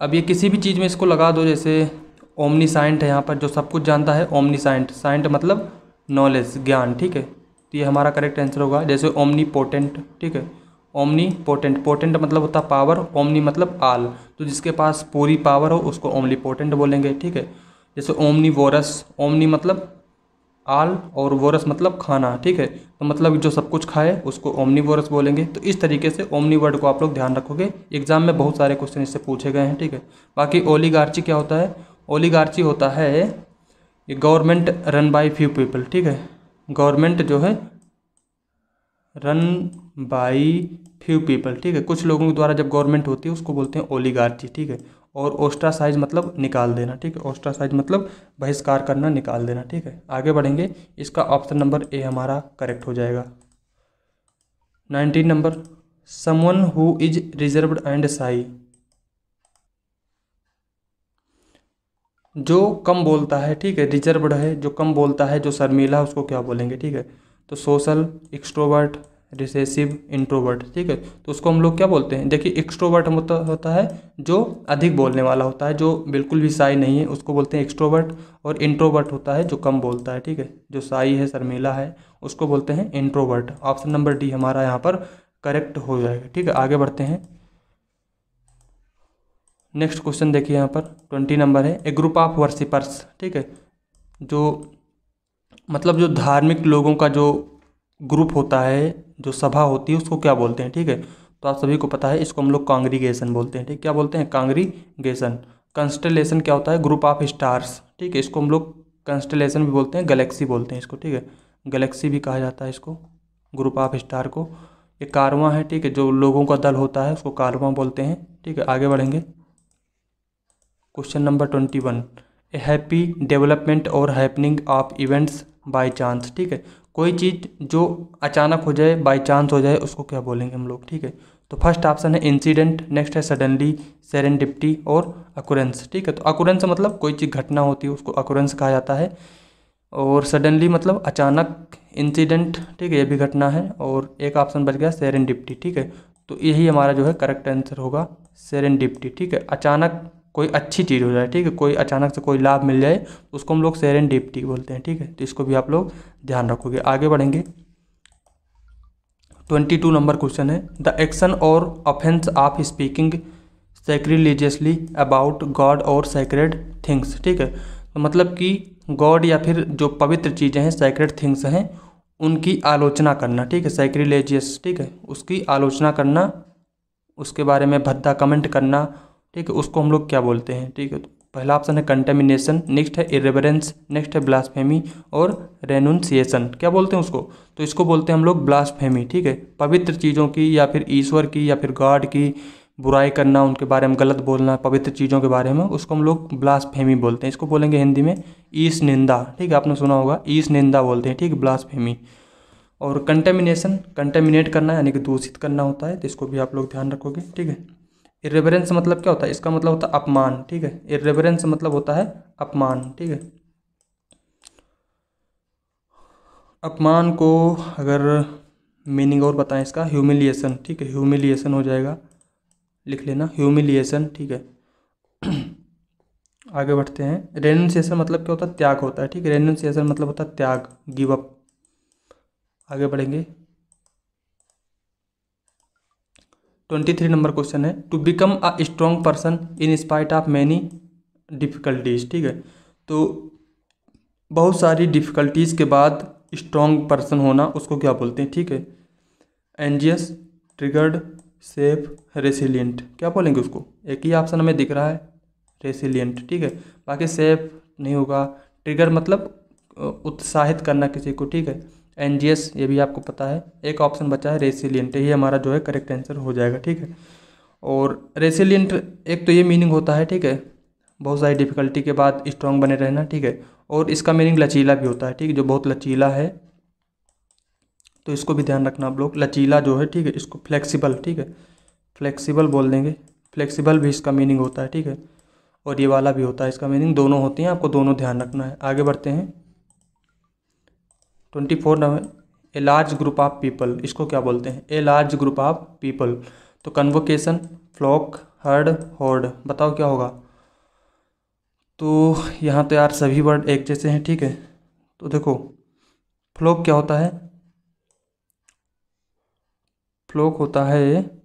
अब ये किसी भी चीज़ में इसको लगा दो, जैसे ओमनी साइंट है यहाँ पर, जो सब कुछ जानता है ओमनी साइंट साइंट मतलब नॉलेज ज्ञान, ठीक है? तो ये हमारा करेक्ट आंसर होगा। जैसे ओमनी पोटेंट ठीक है? ओमनी पोटेंट पोटेंट मतलब होता है पावर ओमनी मतलब आल तो जिसके पास पूरी पावर हो, उसको ओमली पोटेंट बोलेंगे, ठीक है? जैसे ओमनी वोरस ओमनी मतलब आल और वोरस मतलब खाना, ठीक है? तो मतलब जो सब कुछ खाए, उसको ओमनी वोरस बोलेंगे। तो इस तरीके से ओमनी वर्ड को आप लोग ध्यान रखोगे। एग्ज़ाम में बहुत सारे क्वेश्चन इससे पूछे गए हैं, ठीक है? बाकी ओलीगार्ची क्या होता है? ओलीगार्ची होता है ये government run by few people ठीक है? गवर्नमेंट जो है रन बाई फ्यू पीपल ठीक है? कुछ लोगों के द्वारा जब गवर्नमेंट होती है, उसको बोलते हैं ओलीगार्ची ठीक है? और ओस्ट्रासाइज मतलब निकाल देना, ठीक है? ओस्ट्रासाइज मतलब बहिष्कार करना, निकाल देना, ठीक है? आगे बढ़ेंगे। इसका ऑप्शन नंबर ए हमारा करेक्ट हो जाएगा। Nineteen number someone who is reserved and shy जो कम बोलता है, ठीक है? रिजर्व्ड है, जो कम बोलता है, जो शर्मीला है, उसको क्या बोलेंगे, ठीक है? तो सोशल एक्सट्रोवर्ट रिसेसिव इंट्रोवर्ट ठीक है? तो उसको हम लोग क्या बोलते हैं? देखिए एक्सट्रोवर्ट होता होता है जो अधिक बोलने वाला होता है, जो बिल्कुल भी साई नहीं है, उसको बोलते हैं एक्सट्रोवर्ट और इंट्रोवर्ट होता है जो कम बोलता है, ठीक है? जो साई है, शर्मीला है, उसको बोलते हैं इंट्रोवर्ट ऑप्शन नंबर डी हमारा यहाँ पर करेक्ट हो जाएगा, ठीक है? आगे बढ़ते हैं। नेक्स्ट क्वेश्चन देखिए यहाँ पर ट्वेंटी नंबर है ए ग्रुप ऑफ़ वर्शिपर्स ठीक है? जो मतलब जो धार्मिक लोगों का जो ग्रुप होता है जो सभा होती है, उसको क्या बोलते हैं, ठीक है? तो आप सभी को पता है, इसको हम लोग कांग्रीगेशन बोलते हैं, ठीक? क्या बोलते हैं? कांग्रीगेशन। कंस्टलेशन क्या होता है? ग्रुप ऑफ़ स्टार्स, ठीक है? इसको हम लोग कंस्टलेशन भी बोलते हैं, गैलेक्सी बोलते हैं इसको, ठीक है? गैलेक्सी भी कहा जाता है इसको, ग्रुप ऑफ़ स्टार को। ये कारवां है, ठीक है? जो लोगों का दल होता है, उसको कारवां बोलते हैं, ठीक है? आगे बढ़ेंगे। Question number twenty one. A happy development और happening of events by chance, ठीक है? कोई चीज़ जो अचानक हो जाए बाय चांस हो जाए, उसको क्या बोलेंगे हम लोग? ठीक है? तो फ़र्स्ट ऑप्शन है इंसिडेंट नेक्स्ट है सडनली सेरेंडिप्टी और अकुरेंस ठीक है? तो अकुरेंस मतलब कोई चीज़ घटना होती है, उसको अकुरेंस कहा जाता है। और सडनली मतलब अचानक इंसिडेंट ठीक है, ये भी घटना है। और एक ऑप्शन बच गया सेरेंडिप्टी ठीक है? तो यही हमारा जो है करेक्ट आंसर होगा सेरेंडिप्टी ठीक है? अचानक कोई अच्छी चीज़ हो जाए, ठीक है? कोई अचानक से कोई लाभ मिल जाए तो उसको हम लोग सेरेन डिप्टी बोलते हैं, ठीक है? तो इसको भी आप लोग ध्यान रखोगे। आगे बढ़ेंगे। ट्वेंटी टू नंबर क्वेश्चन है। द एक्शन और offence of speaking sacrilegiously about God और सेक्रेड थिंग्स ठीक है? तो मतलब कि गॉड या फिर जो पवित्र चीज़ें हैं सेक्रेड थिंग्स हैं, उनकी आलोचना करना, ठीक है? सेक्रिलेजियस ठीक है? उसकी आलोचना करना, उसके बारे में भद्दा कमेंट करना ठीक है, उसको हम लोग क्या बोलते हैं? ठीक है तो पहला ऑप्शन है कंटेमिनेशन नेक्स्ट है इरेवरेंस नेक्स्ट है ब्लास्फेमी और रेनुनसिएशन क्या बोलते हैं उसको? तो इसको बोलते हैं हम लोग ब्लास्फेमी ठीक है? पवित्र चीज़ों की या फिर ईश्वर की या फिर गॉड की बुराई करना, उनके बारे में गलत बोलना, पवित्र चीज़ों के बारे में, उसको हम लोग ब्लास्फेमी बोलते हैं। इसको बोलेंगे हिंदी में ईस निंदा, ठीक है? आपने सुना होगा ईस निंदा बोलते हैं, ठीक है? ब्लास्फेमी और कंटेमिनेशन कंटेमिनेट करना, यानी कि दूषित करना होता है तो इसको भी आप लोग ध्यान रखोगे, ठीक है? इरेवरेंस मतलब क्या होता है? इसका मतलब होता है अपमान, ठीक है? इरेवरेंस मतलब होता है अपमान, ठीक है? अपमान को अगर मीनिंग और बताएँ इसका ह्यूमिलिएशन ठीक है? ह्यूमिलिएशन हो जाएगा। लिख लेना ह्यूमिलिएशन ठीक है? आगे बढ़ते हैं। रेनुसिएशन मतलब क्या होता है? त्याग होता है, ठीक है? रेनुसिएशन मतलब होता है त्याग गिव अप आगे बढ़ेंगे। ट्वेंटी थ्री नंबर क्वेश्चन है to become a strong person in spite of many difficulties ठीक है? तो बहुत सारी डिफ़िकल्टीज़ के बाद स्ट्रॉन्ग पर्सन होना उसको क्या बोलते हैं, ठीक है? एनजियस ट्रिगर्ड सेफ़ रेसिलियंट क्या बोलेंगे उसको? एक ही ऑप्शन हमें दिख रहा है रेसिलियंट ठीक है? बाकी सेफ़ नहीं होगा। ट्रिगर मतलब उत्साहित करना किसी को, ठीक है? एनजीएस, ये भी आपको पता है। एक ऑप्शन बचा है, रेसिलियंट। ये हमारा जो है करेक्ट आंसर हो जाएगा, ठीक है? और रेसिलियंट, एक तो ये मीनिंग होता है, ठीक है? बहुत सारी डिफ़िकल्टी के बाद स्ट्रॉन्ग बने रहना, ठीक है? और इसका मीनिंग लचीला भी होता है, ठीक है? जो बहुत लचीला है तो इसको भी ध्यान रखना आप लोग। लचीला जो है, ठीक है, इसको फ्लेक्सिबल, ठीक है? फ्लेक्सिबल बोल देंगे। फ्लेक्सिबल भी इसका मीनिंग होता है, ठीक है? और ये वाला भी होता है इसका मीनिंग। दोनों होती हैं, आपको दोनों ध्यान रखना है। आगे बढ़ते हैं। Twenty four a large group of people, इसको क्या बोलते हैं? A large group of people. तो कन्वोकेशन, फ्लॉक, हर्ड, हॉर्ड, बताओ क्या होगा? तो यहाँ तो यार सभी वर्ड एक जैसे हैं, ठीक है? तो देखो, फ्लॉक क्या होता है? फ्लॉक होता है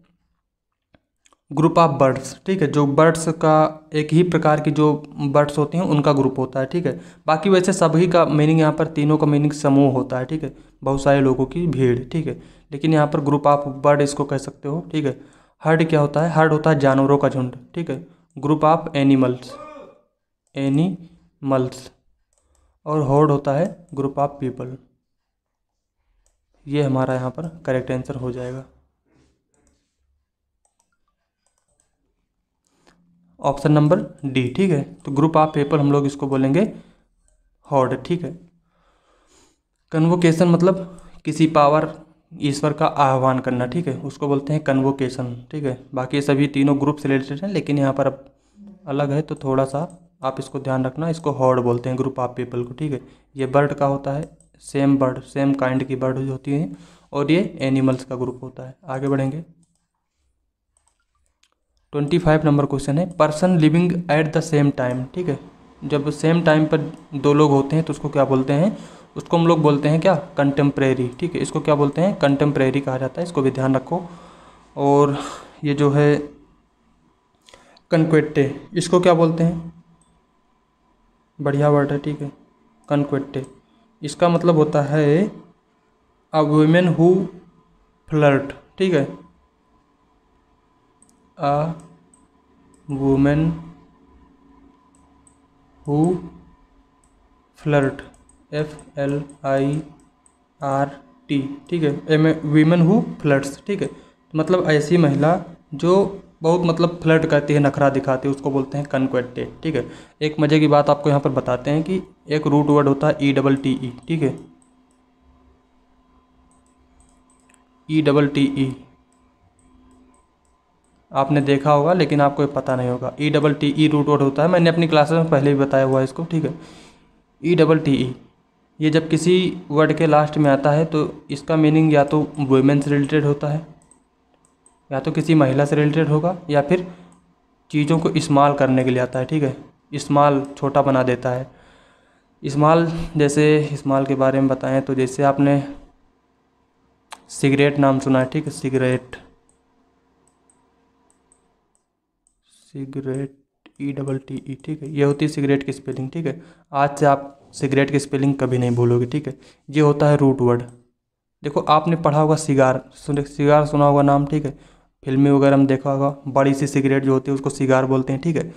ग्रुप ऑफ़ बर्ड्स ठीक है? जो बर्ड्स का एक ही प्रकार की जो बर्ड्स होती हैं, उनका ग्रुप होता है, ठीक है? बाकी वैसे सभी का मीनिंग यहाँ पर तीनों का मीनिंग समूह होता है, ठीक है? बहुत सारे लोगों की भीड़, ठीक है? लेकिन यहाँ पर ग्रुप ऑफ़ बर्ड इसको कह सकते हो, ठीक है? हर्ड क्या होता है? हर्ड होता है जानवरों का झुंड, ठीक है? ग्रुप ऑफ़ एनिमल्स एनिमल्स और हॉर्ड होता है ग्रुप ऑफ़ पीपल ये हमारा यहाँ पर करेक्ट आंसर हो जाएगा। ऑप्शन नंबर डी, ठीक है? तो ग्रुप ऑफ़ पेपर हम लोग इसको बोलेंगे हॉर्ड, ठीक है? कन्वोकेशन मतलब किसी पावर ईश्वर का आह्वान करना, ठीक है? उसको बोलते हैं कन्वोकेशन, ठीक है? बाकी सभी तीनों ग्रुप से रिलेटेड हैं, लेकिन यहाँ पर अब अलग है तो थोड़ा सा आप इसको ध्यान रखना, इसको हॉर्ड बोलते हैं ग्रुप ऑफ़ पीपल को, ठीक है? ये बर्ड का होता है, सेम बर्ड, सेम काइंड की बर्ड होती है, और ये एनिमल्स का ग्रुप होता है। आगे बढ़ेंगे। ट्वेंटी फाइव नंबर क्वेश्चन है person living at the same time ठीक है? जब सेम टाइम पर दो लोग होते हैं तो उसको क्या बोलते हैं? उसको हम लोग बोलते हैं क्या? कंटेम्प्रेरी ठीक है? इसको क्या बोलते हैं? कंटेम्प्रेरी कहा जाता है, इसको भी ध्यान रखो। और ये जो है कनक्वेट्टे इसको क्या बोलते हैं? बढ़िया वर्ड है, ठीक है? कनक्वेट्टे इसका मतलब होता है अ वुमेन हु फ्लर्ट ठीक है? A women who flirt F L I R T ठीक है? Um a women who flirts ठीक है? तो मतलब ऐसी महिला जो बहुत मतलब फ्लर्ट करती है, नखरा दिखाती है, उसको बोलते हैं कनक्वेटेड ठीक है? एक मज़े की बात आपको यहाँ पर बताते हैं कि एक रूट वर्ड होता है ई डबल टी ई ठीक है? ई डबल टी ई आपने देखा होगा, लेकिन आपको पता नहीं होगा। E double T E root word होता है। मैंने अपनी क्लासेस में पहले भी बताया हुआ है इसको, ठीक है? ई डबल टी ई ये जब किसी वर्ड के लास्ट में आता है तो इसका मीनिंग या तो वुमेन से रिलेटेड होता है, या तो किसी महिला से रिलेटेड होगा, या फिर चीज़ों को इस्तेमाल करने के लिए आता है, ठीक है? इस्तेमाल छोटा बना देता है। इस्तेमाल जैसे इस्तेमाल के बारे में बताएँ तो जैसे आपने सिगरेट नाम सुना है, ठीक है? Cigarette cigarette E double T E ठीक है? ये होती है सिगरेट की स्पेलिंग ठीक है? आज से आप सिगरेट की स्पेलिंग कभी नहीं भूलोगे, ठीक है? ये होता है रूट वर्ड देखो, आपने पढ़ा होगा सिगार, सुने, सिगार सुना होगा नाम, ठीक है? फिल्मी वगैरह में देखा होगा, बड़ी सी सिगरेट जो होती है उसको सिगार बोलते हैं, ठीक है?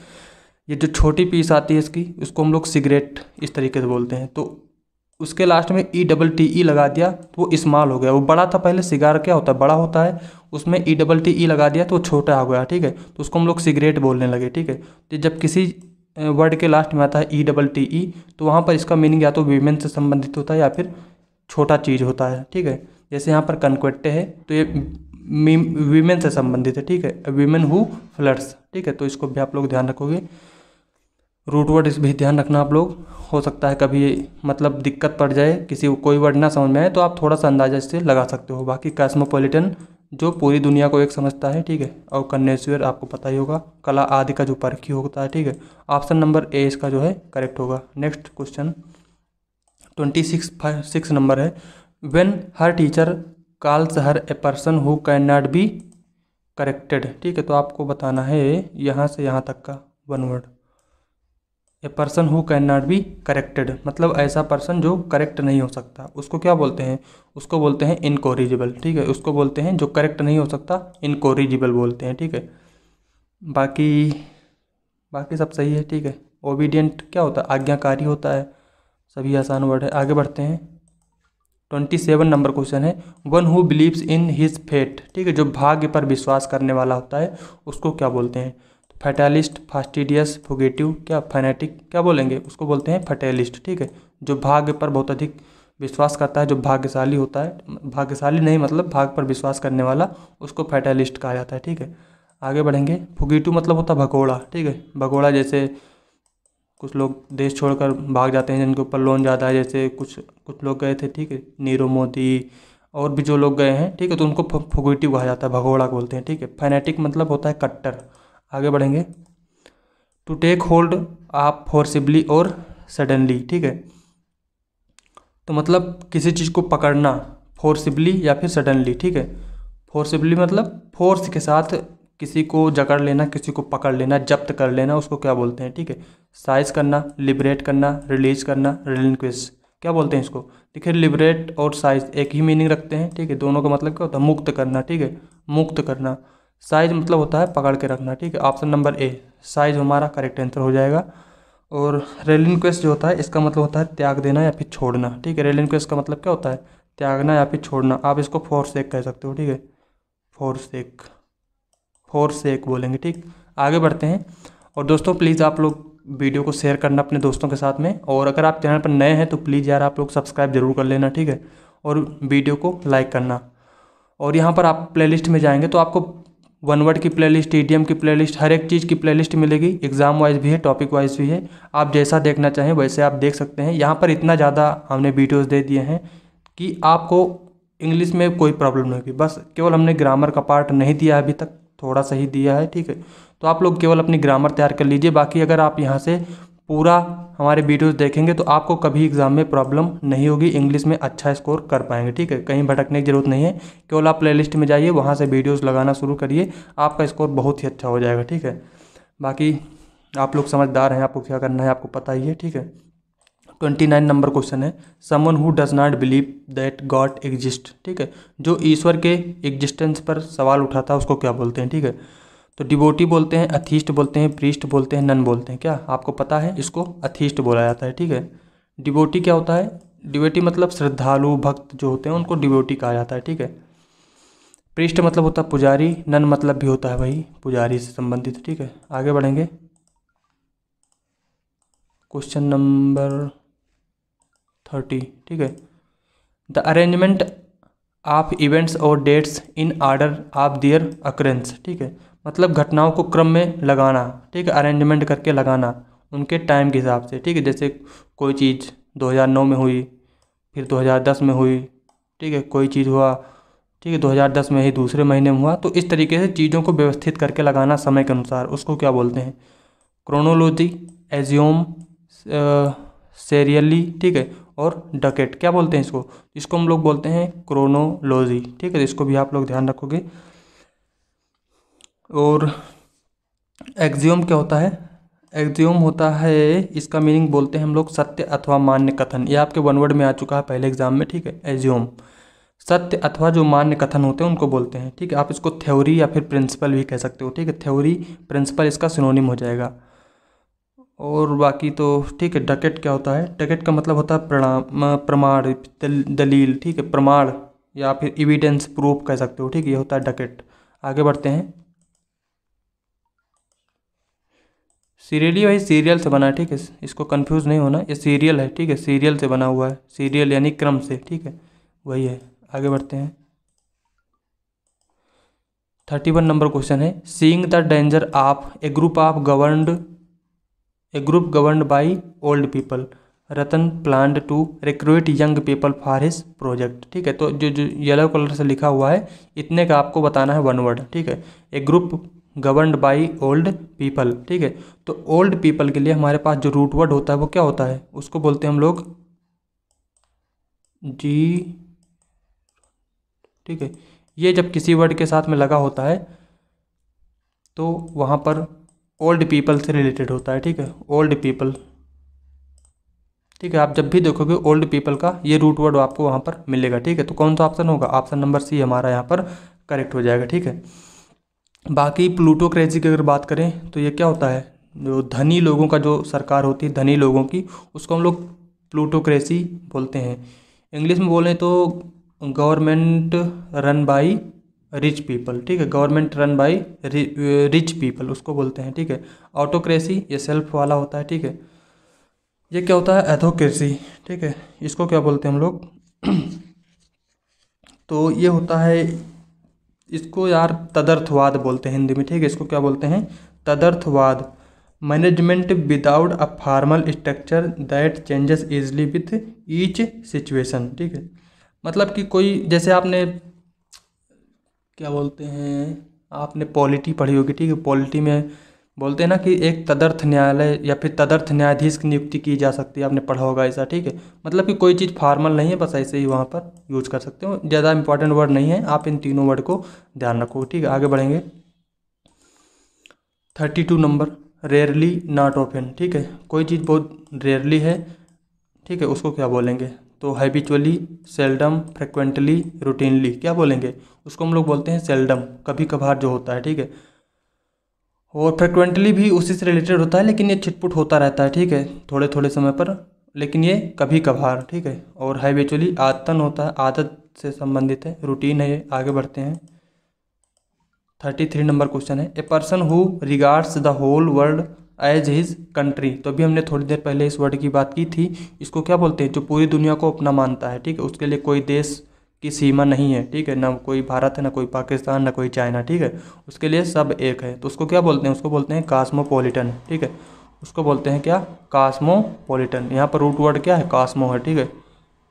ये जो छोटी पीस आती है इसकी उसको हम लोग सिगरेट इस तरीके से बोलते हैं। तो उसके लास्ट में ई डबल टी ई लगा दिया तो वो स्मॉल हो गया। वो बड़ा था पहले, सिगार क्या होता है? बड़ा होता है। उसमें ई डबल टी ई लगा दिया तो वो छोटा हो गया, ठीक है? तो उसको हम लोग सिगरेट बोलने लगे, ठीक है? तो जब किसी वर्ड के लास्ट में आता है ई डबल टी ई तो वहाँ पर इसका मीनिंग या तो वीमेन से संबंधित होता है या फिर छोटा चीज़ होता है, ठीक है? जैसे यहाँ पर कनक्वेट्टे है तो ये वीमेन से संबंधित है, ठीक है? वीमेन हु फ्लड्स ठीक है? तो इसको भी आप लोग ध्यान रखोगे। रूट वर्ड इस भी ध्यान रखना आप लोग। हो सकता है कभी मतलब दिक्कत पड़ जाए, किसी को कोई वर्ड ना समझ में आए तो आप थोड़ा सा अंदाज़ा इससे लगा सकते हो। बाकी कैस्मोपोलिटन जो पूरी दुनिया को एक समझता है, ठीक है? और कन्नेश्वर आपको पता ही होगा, कला आदि का जो परखी होता है, ठीक है? ऑप्शन नंबर ए इसका जो है करेक्ट होगा। Next question twenty six six number है। When her teacher calls her a person who can not be corrected ठीक है? तो आपको बताना है, यहाँ से यहाँ तक का one word a person who can not be corrected मतलब ऐसा पर्सन जो करेक्ट नहीं हो सकता। उसको क्या बोलते हैं? उसको बोलते हैं इनकोरिजिबल ठीक है? उसको बोलते हैं जो करेक्ट नहीं हो सकता इनकोरिजिबल बोलते हैं, ठीक है? बाकी बाकी सब सही है, ठीक है? ओबीडियंट क्या होता है? आज्ञाकारी होता है। सभी आसान वर्ड है। आगे बढ़ते हैं। ट्वेंटी सेवन नंबर क्वेश्चन है। One who believes in his fate ठीक है? जो भाग्य पर विश्वास करने वाला होता है, उसको क्या बोलते हैं? फैटलिस्ट, फास्टिडियस, फोगेटिव, क्या फैनेटिक, क्या बोलेंगे? उसको बोलते हैं फैटेलिस्ट, ठीक है? जो भाग्य पर बहुत अधिक विश्वास करता है, जो भाग्यशाली होता है, भाग्यशाली नहीं मतलब भाग पर विश्वास करने वाला, उसको फैटलिस्ट कहा जाता है, ठीक है? आगे बढ़ेंगे। फुगेटिव मतलब होता है भगोड़ा, ठीक है? भगोड़ा जैसे कुछ लोग देश छोड़कर भाग जाते हैं, जिनके ऊपर लोन ज़्यादा है, जैसे कुछ कुछ लोग गए थे, ठीक है? नीरव मोदी और भी जो लोग गए हैं, ठीक है? तो उनको फुगेटिव कहा जाता है, भगोड़ा बोलते हैं, ठीक है? फैनेटिक मतलब होता है कट्टर। आगे बढ़ेंगे। टू टेक होल्ड आप फोर्सिबली और सडनली ठीक है? तो मतलब किसी चीज़ को पकड़ना फोर्सिबली या फिर सडनली ठीक है? फोर्सिबली मतलब फोर्स के साथ किसी को जकड़ लेना, किसी को पकड़ लेना, जब्त कर लेना, उसको क्या बोलते हैं, ठीक है? साइज़ करना लिबरेट करना रिलीज़ करना रिलिंक्विश क्या बोलते हैं इसको? देखिए लिबरेट और साइज़ एक ही मीनिंग रखते हैं, ठीक है? दोनों का मतलब क्या होता है? मुक्त करना, ठीक है? मुक्त करना। साइज़ मतलब होता है पकड़ के रखना, ठीक है? ऑप्शन नंबर ए, साइज़ हमारा करेक्ट आंसर हो जाएगा। और रेलिन क्वेस्ट जो होता है, इसका मतलब होता है त्याग देना या फिर छोड़ना, ठीक है? रेलिन क्वेस्ट का मतलब क्या होता है? त्यागना या फिर छोड़ना। आप इसको फोर सेक कह सकते हो, ठीक है? फोर सेक फोर सेक बोलेंगे, ठीक? आगे बढ़ते हैं। और दोस्तों प्लीज़ आप लोग वीडियो को शेयर करना अपने दोस्तों के साथ में। और अगर आप चैनल पर नए हैं तो प्लीज़ यार आप लोग सब्सक्राइब ज़रूर कर लेना, ठीक है? और वीडियो को लाइक करना। और यहाँ पर आप प्लेलिस्ट में जाएँगे तो आपको वन वर्ड की प्लेलिस्ट ईडीएम की प्लेलिस्ट हर एक चीज़ की प्लेलिस्ट मिलेगी। एग्ज़ाम वाइज भी है टॉपिक वाइज भी है। आप जैसा देखना चाहें, वैसे आप देख सकते हैं। यहाँ पर इतना ज़्यादा हमने वीडियोज़ दे दिए हैं कि आपको इंग्लिश में कोई प्रॉब्लम नहीं होगी। बस केवल हमने ग्रामर का पार्ट नहीं दिया अभी तक, थोड़ा सा ही दिया है, ठीक है? तो आप लोग केवल अपनी ग्रामर तैयार कर लीजिए। बाकी अगर आप यहाँ से पूरा हमारे वीडियोस देखेंगे तो आपको कभी एग्ज़ाम में प्रॉब्लम नहीं होगी। इंग्लिश में अच्छा स्कोर कर पाएँगे, ठीक है? कहीं भटकने की ज़रूरत नहीं है। केवल आप प्लेलिस्ट में जाइए, वहाँ से वीडियोस लगाना शुरू करिए, आपका स्कोर बहुत ही अच्छा हो जाएगा, ठीक है? बाकी आप लोग समझदार हैं, आपको क्या करना है, आपको पता ही है, ठीक है? ट्वेंटी नाइन नंबर क्वेश्चन है। Someone who does not believe that God exist ठीक है? जो ईश्वर के एग्जिस्टेंस पर सवाल उठाता है, उसको क्या बोलते हैं, ठीक है? तो डिबोटी बोलते हैं अथीस्ट बोलते हैं प्रीस्ट बोलते हैं नन बोलते हैं। क्या आपको पता है? इसको अथीस्ट बोला जाता है, ठीक है? डिबोटी क्या होता है? डिबोटी मतलब श्रद्धालु, भक्त जो होते हैं, उनको डिबोटी कहा जाता है, ठीक है? पृष्ठ मतलब होता है पुजारी नन मतलब भी होता है वही, पुजारी से संबंधित, ठीक है? आगे बढ़ेंगे। क्वेश्चन नंबर थर्टी ठीक है? द अरेंजमेंट ऑफ़ इवेंट्स और dates in order of their occurrence ठीक है? मतलब घटनाओं को क्रम में लगाना, ठीक है अरेंजमेंट करके लगाना उनके टाइम के हिसाब से, ठीक है, जैसे कोई चीज़ 2009 में हुई, फिर 2010 में हुई, ठीक है, कोई चीज़ हुआ, ठीक है 2010 में ही दूसरे महीने में हुआ तो इस तरीके से चीज़ों को व्यवस्थित करके लगाना समय के अनुसार, उसको क्या बोलते हैं? क्रोनोलॉजी एजियोम सेरियली ठीक है, और डकेट क्या बोलते हैं इसको? इसको हम लोग बोलते हैं क्रोनोलॉजी ठीक है इसको भी आप लोग ध्यान रखोगे। और एक्जियोम क्या होता है? एक्जियोम होता है, इसका मीनिंग बोलते हैं हम लोग सत्य अथवा मान्य कथन। ये आपके वन वर्ड में आ चुका है पहले एग्ज़ाम में, ठीक है? एजियोम सत्य अथवा जो मान्य कथन होते हैं, उनको बोलते हैं, ठीक है? आप इसको थ्योरी या फिर प्रिंसिपल भी कह सकते हो, ठीक है? थ्योरी प्रिंसिपल इसका सिनोनिम हो जाएगा। और बाकी तो ठीक है डकेट क्या होता है? डकेट का मतलब होता है प्रणाम प्रमाण दलील, ठीक है? प्रमाण या फिर एविडेंस प्रूफ कह सकते हो, ठीक है? ये होता है डकेट आगे बढ़ते हैं। सीरियली भाई सीरियल से बना है, ठीक है? इसको कंफ्यूज नहीं होना, ये सीरियल है, ठीक है? सीरियल से बना हुआ है, सीरियल यानी क्रम से, ठीक है? वही है, आगे बढ़ते हैं। थर्टी वन नंबर क्वेश्चन है seeing the danger of a group of governed a group governed by old people Ratan plan to recruit young people for his project ठीक है? तो जो जो येलो कलर से लिखा हुआ है, इतने का आपको बताना है वन वर्ड ठीक है? A group governed by old people ठीक है? तो ओल्ड पीपल के लिए हमारे पास जो रूट वर्ड होता है, वो क्या होता है? उसको बोलते हैं हम लोग जी ठीक है? ये जब किसी वर्ड के साथ में लगा होता है तो वहाँ पर ओल्ड पीपल से रिलेटेड होता है, ठीक है? ओल्ड पीपल ठीक है? आप जब भी देखोगे ओल्ड पीपल का ये रूट वर्ड आपको वहाँ पर मिलेगा, ठीक है? तो कौन सा ऑप्शन होगा? ऑप्शन नंबर सी हमारा यहाँ पर करेक्ट हो जाएगा, ठीक है? बाकी प्लूटोक्रेसी की अगर बात करें तो ये क्या होता है? जो धनी लोगों का जो सरकार होती है, धनी लोगों की, उसको हम लोग प्लूटोक्रेसी बोलते हैं। इंग्लिश में बोलें तो government run by rich people, ठीक है? Government run by rich people, उसको बोलते हैं, ठीक है? ऑटोक्रेसी, ये सेल्फ वाला होता है, ठीक है? ये क्या होता है? एथोक्रेसी, ठीक है? इसको क्या बोलते हैं हम लोग? तो ये होता है इसको यार तदर्थवाद बोलते हैं हिंदी में, ठीक है? इसको क्या बोलते हैं? तदर्थवाद। Management without a formal structure that changes easily with each situation ठीक है? मतलब कि कोई, जैसे आपने, क्या बोलते हैं, आपने पॉलिटी पढ़ी होगी, ठीक है? पॉलिटी में बोलते हैं ना कि एक तदर्थ न्यायालय या फिर तदर्थ न्यायाधीश की नियुक्ति की जा सकती है। आपने पढ़ा होगा ऐसा, ठीक है? मतलब कि कोई चीज़ फॉर्मल नहीं है, बस ऐसे ही वहाँ पर यूज़ कर सकते हो। ज़्यादा इंपॉर्टेंट वर्ड नहीं है, आप इन तीनों वर्ड को ध्यान रखो, ठीक है? आगे बढ़ेंगे। Thirty two number rarely not open ठीक है? कोई चीज़ बहुत रेयरली है, ठीक है? उसको क्या बोलेंगे? तो हैबिचुअली सेल्डम फ्रिक्वेंटली रूटीनली क्या बोलेंगे? उसको हम लोग बोलते हैं सेल्डम कभी कभार जो होता है, ठीक है? और फ्रिक्वेंटली भी उसी से रिलेटेड होता है, लेकिन ये छिटपुट होता रहता है, ठीक है? थोड़े थोड़े समय पर, लेकिन ये कभी कभार ठीक है? और हैबिचुअली आदतन होता है, आदत से संबंधित है रूटीन है ये, आगे बढ़ते हैं। थर्टी थ्री नंबर क्वेश्चन है a person who regards the whole world as his country तो अभी हमने थोड़ी देर पहले इस वर्ड की बात की थी, इसको क्या बोलते हैं? जो पूरी दुनिया को अपना मानता है, ठीक है? उसके लिए कोई देश की सीमा नहीं है, ठीक है? ना कोई भारत है ना कोई पाकिस्तान, ना कोई चाइना, ठीक है? उसके लिए सब एक है। तो उसको क्या बोलते हैं? उसको बोलते हैं कास्मोपोलिटन, ठीक है? उसको बोलते हैं क्या? कास्मोपोलिटन। यहाँ पर रूट वर्ड क्या है? कास्मो है, ठीक है?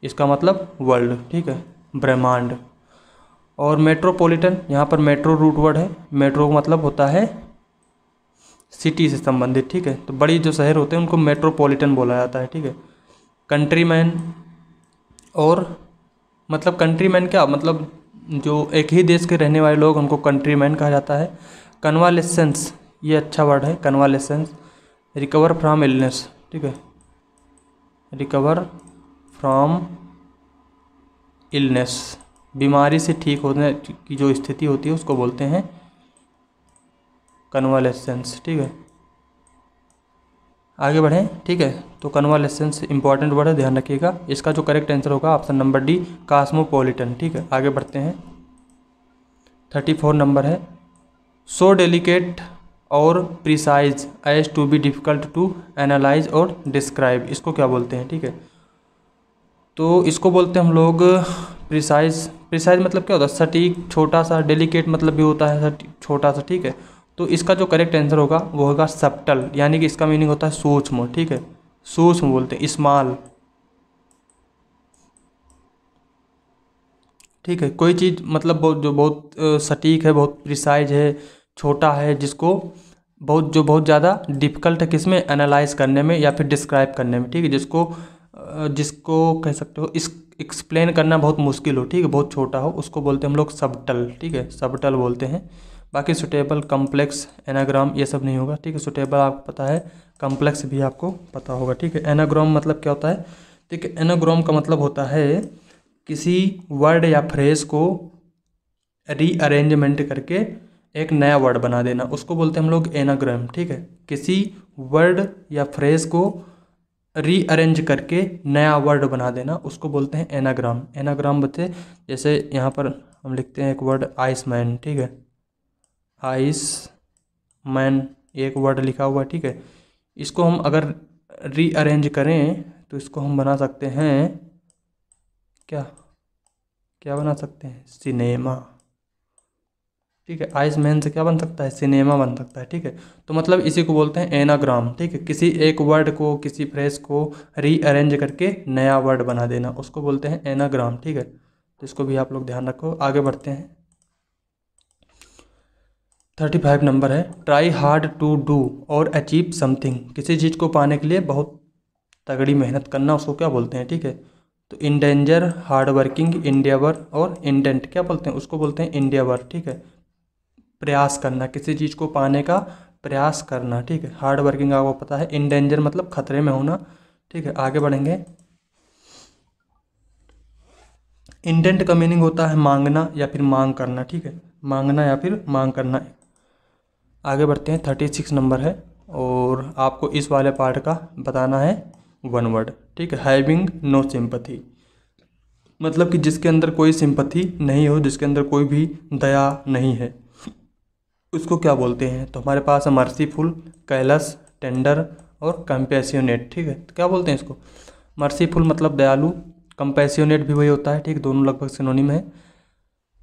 इसका मतलब वर्ल्ड ठीक है? ब्रह्मांड। और मेट्रोपॉलिटन यहाँ पर मेट्रो रूट वर्ड है। मेट्रो मतलब होता है सिटी से संबंधित, ठीक है? तो बड़ी जो शहर होते हैं, उनको मेट्रोपॉलिटन बोला जाता है, ठीक है? कंट्रीमैन और मतलब कंट्री मैन क्या मतलब जो एक ही देश के रहने वाले लोग, उनको कंट्री मैन कहा जाता है। कन्वालेसेंस ये अच्छा वर्ड है कन्वालेसेंस रिकवर फ्रॉम इलनेस ठीक है? रिकवर फ्रॉम इलनेस बीमारी से ठीक होने की जो स्थिति होती है, उसको बोलते हैं कन्वालेसेंस ठीक है? आगे बढ़ें, ठीक है? तो कन्वालेसेंस इंपॉर्टेंट वर्ड है, ध्यान रखिएगा। इसका जो करेक्ट आंसर होगा ऑप्शन नंबर डी कास्मोपोलिटन ठीक है? आगे बढ़ते हैं। थर्टी फोर नंबर है। सो डेलिकेट और precise as to be difficult to analyse और डिस्क्राइब इसको क्या बोलते हैं, ठीक है? तो इसको बोलते हैं हम लोग प्रिसाइज प्रिसाइज मतलब क्या होता है? सटीक, छोटा सा डेलिकेट मतलब भी होता है छोटा सा, ठीक है? तो इसका जो करेक्ट आंसर होगा, वो होगा सप्टल यानी कि इसका मीनिंग होता है सूक्ष्म, ठीक है? सूक्ष्म बोलते हैं स्मॉल ठीक है, कोई चीज़ मतलब जो बहुत सटीक है, बहुत प्रिसाइज है, छोटा है, जिसको बहुत, जो बहुत ज़्यादा डिफ़िकल्ट है किसमें? एनालाइज करने में या फिर डिस्क्राइब करने में, ठीक है? जिसको जिसको कह सकते हो, इस एक्सप्लेन करना बहुत मुश्किल हो, ठीक है? बहुत छोटा हो, उसको बोलते हैं हम लोग सबटल ठीक है? सबटल बोलते हैं। बाकी सुटेबल कम्प्लेक्स एनाग्राम ये सब नहीं होगा, ठीक है? सुटेबल आपको पता है कम्प्लेक्स भी आपको पता होगा, ठीक है? एनाग्राम मतलब क्या होता है? ठीक है एनाग्राम का मतलब होता है किसी वर्ड या फ्रेज को रीअरेंजमेंट करके एक नया वर्ड बना देना। उसको बोलते हैं हम लोग एनाग्राम ठीक है? किसी वर्ड या फ्रेज को रीअरेंज करके नया वर्ड बना देना, उसको बोलते हैं एनाग्राम एनाग्राम बच्चे, जैसे यहाँ पर हम लिखते हैं एक वर्ड आइसमैन ठीक है? आइस, मैन, एक वर्ड लिखा हुआ, ठीक है? इसको हम अगर रीअरेंज करें तो इसको हम बना सकते हैं, क्या? क्या बना सकते हैं? सिनेमा। ठीक है, आइस मैन से क्या बन सकता है? सिनेमा बन सकता है, ठीक है? तो मतलब इसी को बोलते हैं एनाग्राम, ठीक है? किसी एक वर्ड को, किसी फ्रेज को रीअरेंज करके नया वर्ड बना देना, उसको बोलते हैं एनाग्राम, ठीक है? तो इसको भी आप लोग ध्यान रखो, आगे बढ़ते हैं। थर्टी फाइव नंबर है। ट्राई हार्ड टू डू और अचीव समथिंग। किसी चीज़ को पाने के लिए बहुत तगड़ी मेहनत करना, उसको क्या बोलते हैं, ठीक है? तो इंडेंजर हार्ड वर्किंग इंडियावर और इंडेंट क्या बोलते हैं? उसको बोलते हैं इंडियावर ठीक है? प्रयास करना, किसी चीज़ को पाने का प्रयास करना, ठीक है? हार्ड वर्किंग आपको पता है इंडेंजर मतलब खतरे में होना, ठीक है? आगे बढ़ेंगे। इंडेंट का मीनिंग होता है मांगना या फिर मांग करना, ठीक है? मांगना या फिर मांग करना। आगे बढ़ते हैं थर्टी सिक्स नंबर है और आपको इस वाले पार्ट का बताना है वन वर्ड ठीक है? हैविंग नो सिंपथी मतलब कि जिसके अंदर कोई सिंपथी नहीं हो, जिसके अंदर कोई भी दया नहीं है, उसको क्या बोलते हैं? तो हमारे पास है मर्सीफुल कैलस टेंडर और कंपेसियोनेट ठीक है? तो क्या बोलते हैं इसको? मर्सीफुल मतलब दयालु कंपेसियोनेट भी वही होता है, ठीक? दोनों लगभग सिनोनिम है।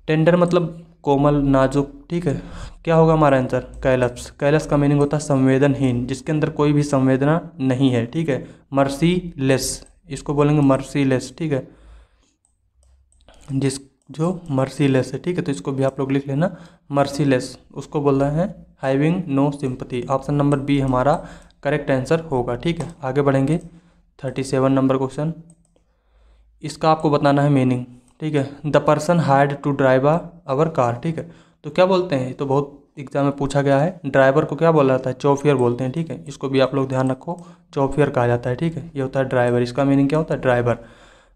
टेंडर मतलब कोमल, नाजुक, ठीक है? क्या होगा हमारा आंसर? कैलस कैलस का मीनिंग होता है संवेदनहीन, जिसके अंदर कोई भी संवेदना नहीं है, ठीक है? मर्सी लेस इसको बोलेंगे मर्सी लेस ठीक है? जिस, जो मर्सीलेस है, ठीक है? तो इसको भी आप लोग लिख लेना मर्सीलेस उसको बोल रहे हैं having no sympathy option number B हमारा करेक्ट आंसर होगा, ठीक है? आगे बढ़ेंगे थर्टी सेवन नंबर क्वेश्चन इसका आपको बताना है मीनिंग ठीक है? The person hired to drive our car ठीक है? तो क्या बोलते हैं? तो बहुत एग्ज़ाम में पूछा गया है। ड्राइवर को क्या बोला जाता है? चौफियर बोलते हैं, ठीक है? इसको भी आप लोग ध्यान रखो। चौफियर कहा जाता है, ठीक है? ये होता है ड्राइवर इसका मीनिंग क्या होता है? ड्राइवर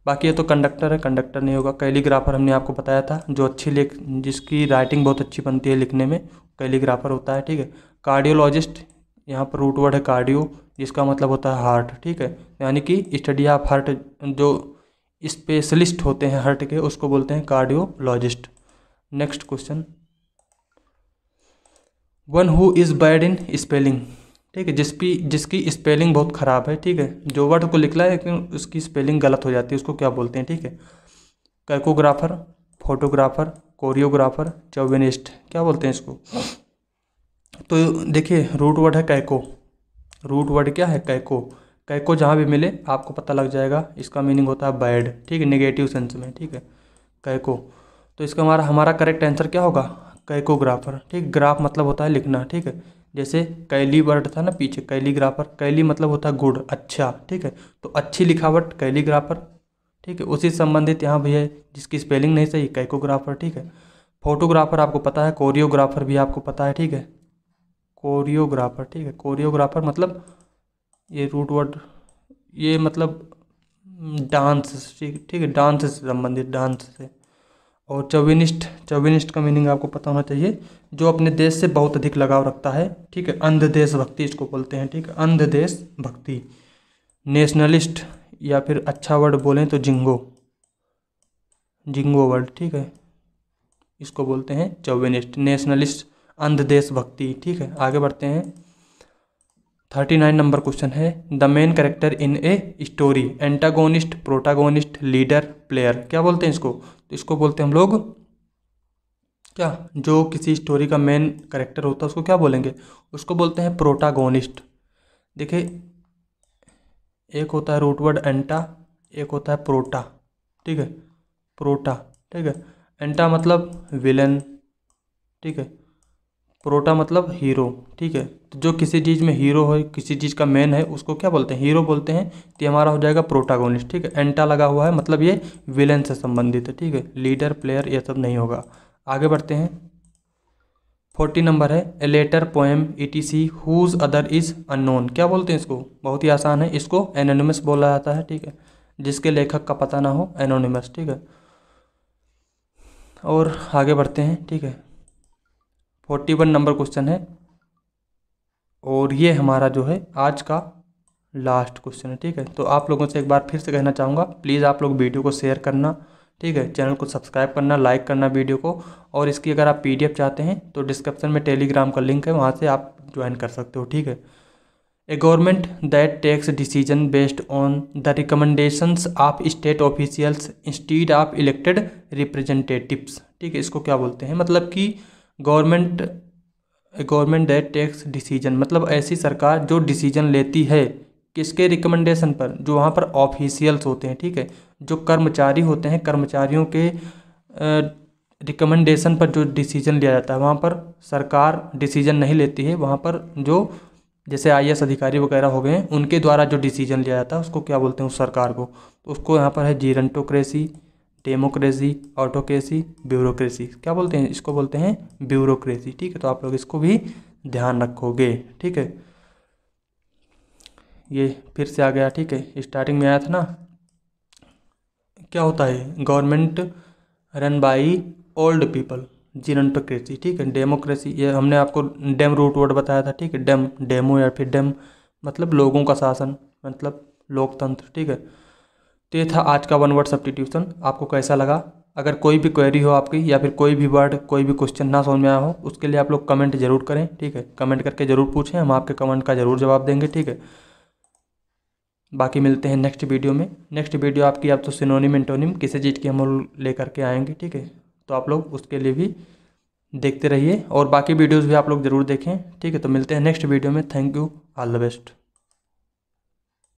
बाकी ये तो कंडक्टर है। कंडक्टर नहीं होगा। कैलीग्राफर हमने आपको बताया था। जो अच्छी लिख, जिसकी राइटिंग बहुत अच्छी बनती है लिखने में कैलीग्राफर होता है, ठीक है? कार्डियोलॉजिस्ट यहाँ पर रूट वर्ड है कार्डियो जिसका मतलब होता है हार्ट ठीक है? यानी कि स्टडी ऑफ़ हार्ट जो स्पेशलिस्ट होते हैं हार्ट के, उसको बोलते हैं cardiologist. Next question. One who is bad in spelling ठीक है जिसकी जिसकी स्पेलिंग बहुत ख़राब है, ठीक है। जो वर्ड को लिखला है, लेकिन उसकी स्पेलिंग गलत हो जाती है, उसको क्या बोलते हैं, ठीक है? कैकोग्राफर फोटोग्राफर कोरियोग्राफर चौबनिस्ट क्या बोलते हैं इसको? तो देखिए रूट वर्ड है कैको। रूट वर्ड क्या है, कैको? कैको जहाँ भी मिले, आपको पता लग जाएगा। इसका मीनिंग होता है बैड ठीक है? निगेटिव सेंस में, ठीक है? कैको। तो इसका हमारा हमारा करेक्ट आंसर क्या होगा? कैकोग्राफर ठीक? ग्राफ मतलब होता है लिखना, ठीक है? जैसे कैली वर्ड था ना पीछे, कैलीग्राफर। कैली मतलब होता है गुड अच्छा ठीक है? तो अच्छी लिखावट, कैलीग्राफर, ठीक है? उसी संबंधित यहाँ भी है जिसकी स्पेलिंग नहीं सही कैकोग्राफर ठीक है? फोटोग्राफर आपको पता है कोरियोग्राफर भी आपको पता है, ठीक है? कोरियोग्राफर ठीक है? कोरियोग्राफर मतलब ये रूट वर्ड ये मतलब डांस ठीक ठीक है डांस से संबंधित डांस से। और चौविनिस्ट चौविनिस्ट का मीनिंग आपको पता होना चाहिए, जो अपने देश से बहुत अधिक लगाव रखता है, ठीक है अंध देश भक्ति इसको बोलते हैं, ठीक है अंध देश भक्ति नेशनलिस्ट या फिर अच्छा वर्ड बोलें तो जिंगो जिंगो वर्ड ठीक है, इसको बोलते हैं चौविनिस्ट नेशनलिस्ट अंध देश भक्ति ठीक है, आगे बढ़ते हैं। थर्टी नाइन नंबर क्वेश्चन है, the main character in a story, antagonist, protagonist, leader, player. क्या बोलते हैं इसको? तो इसको बोलते हैं हम लोग, क्या? जो किसी स्टोरी का मेन करेक्टर होता है उसको क्या बोलेंगे? उसको बोलते हैं प्रोटागोनिस्ट। देखिए, एक होता है रूटवर्ड एंटा, एक होता है प्रोटा, ठीक है? प्रोटा, ठीक है? एंटा मतलब विलन, ठीक है? प्रोटा मतलब हीरो ठीक है? तो जो किसी चीज़ में हीरो हो, किसी चीज़ का मेन है, उसको क्या बोलते हैं? हीरो बोलते हैं तो हमारा हो जाएगा प्रोटागोनिस्ट ठीक है? एंटा लगा हुआ है मतलब ये विलेन से संबंधित है, ठीक है? लीडर प्लेयर ये सब नहीं होगा। आगे बढ़ते हैं। फोर्टी नंबर है a letter poem E T C whose author is unknown क्या बोलते हैं इसको? बहुत ही आसान है, इसको एनोनिमस बोला जाता है, ठीक है? जिसके लेखक का पता ना हो एनोनिमस ठीक है? और आगे बढ़ते हैं, ठीक है? फोर्टी वन नंबर क्वेश्चन है। और ये हमारा जो है आज का लास्ट क्वेश्चन है, ठीक है? तो आप लोगों से एक बार फिर से कहना चाहूँगा, प्लीज़ आप लोग वीडियो को शेयर करना, ठीक है? चैनल को सब्सक्राइब करना, लाइक करना वीडियो को। और इसकी अगर आप पीडीएफ चाहते हैं तो डिस्क्रिप्शन में टेलीग्राम का लिंक है, वहाँ से आप ज्वाइन कर सकते हो, ठीक है? A government that takes decision based on the recommendations of state officials instead of elected representatives, ठीक है? इसको क्या बोलते हैं? मतलब कि government government that takes decision मतलब ऐसी सरकार जो डिसीज़न लेती है, किसके रिकमेंडेशन पर? जो वहाँ पर ऑफिशियल्स होते हैं, ठीक है? जो कर्मचारी होते हैं, कर्मचारियों के रिकमेंडेशन पर जो डिसीज़न लिया जाता है, वहाँ पर सरकार डिसीज़न नहीं लेती है। वहाँ पर जो, जैसे आई अधिकारी वगैरह हो गए हैं, उनके द्वारा जो डिसीज़न लिया जाता है, उसको क्या बोलते हैं, उस सरकार को? तो उसको यहाँ पर है जीरेंटोक्रेसी डेमोक्रेसी, ऑटोक्रेसी, ब्यूरोक्रेसी। क्या बोलते हैं? इसको बोलते हैं ब्यूरोक्रेसी। ठीक है तो आप लोग इसको भी ध्यान रखोगे। ठीक है? ये फिर से आ गया, ठीक है? स्टार्टिंग में आया था ना? क्या होता है? Government run by old people gerontocracy ठीक है? डेमोक्रेसी, ये हमने आपको डेम रूट वर्ड बताया था। ठीक है? डेम, डेमो या फिर डेम मतलब लोगों का शासन मतलब लोकतंत्र। ठीक है? तो ये था आज का वन वर्ड सब्सटीट्यूशन आपको कैसा लगा? अगर कोई भी क्वेरी हो आपकी या फिर कोई भी वर्ड कोई भी क्वेश्चन ना समझ में आया हो, उसके लिए आप लोग कमेंट ज़रूर करें, ठीक है? कमेंट करके ज़रूर पूछें, हम आपके कमेंट का ज़रूर जवाब देंगे, ठीक है? बाकी मिलते हैं नेक्स्ट वीडियो में। नेक्स्ट वीडियो आपकी आप तो सिनोनिम इंटोनिम किसी चीज़ की हम लेकर के आएँगे, ठीक है? तो आप लोग उसके लिए भी देखते रहिए और बाकी वीडियोज़ भी आप लोग ज़रूर देखें, ठीक है? तो मिलते हैं नेक्स्ट वीडियो में। Thank you all the best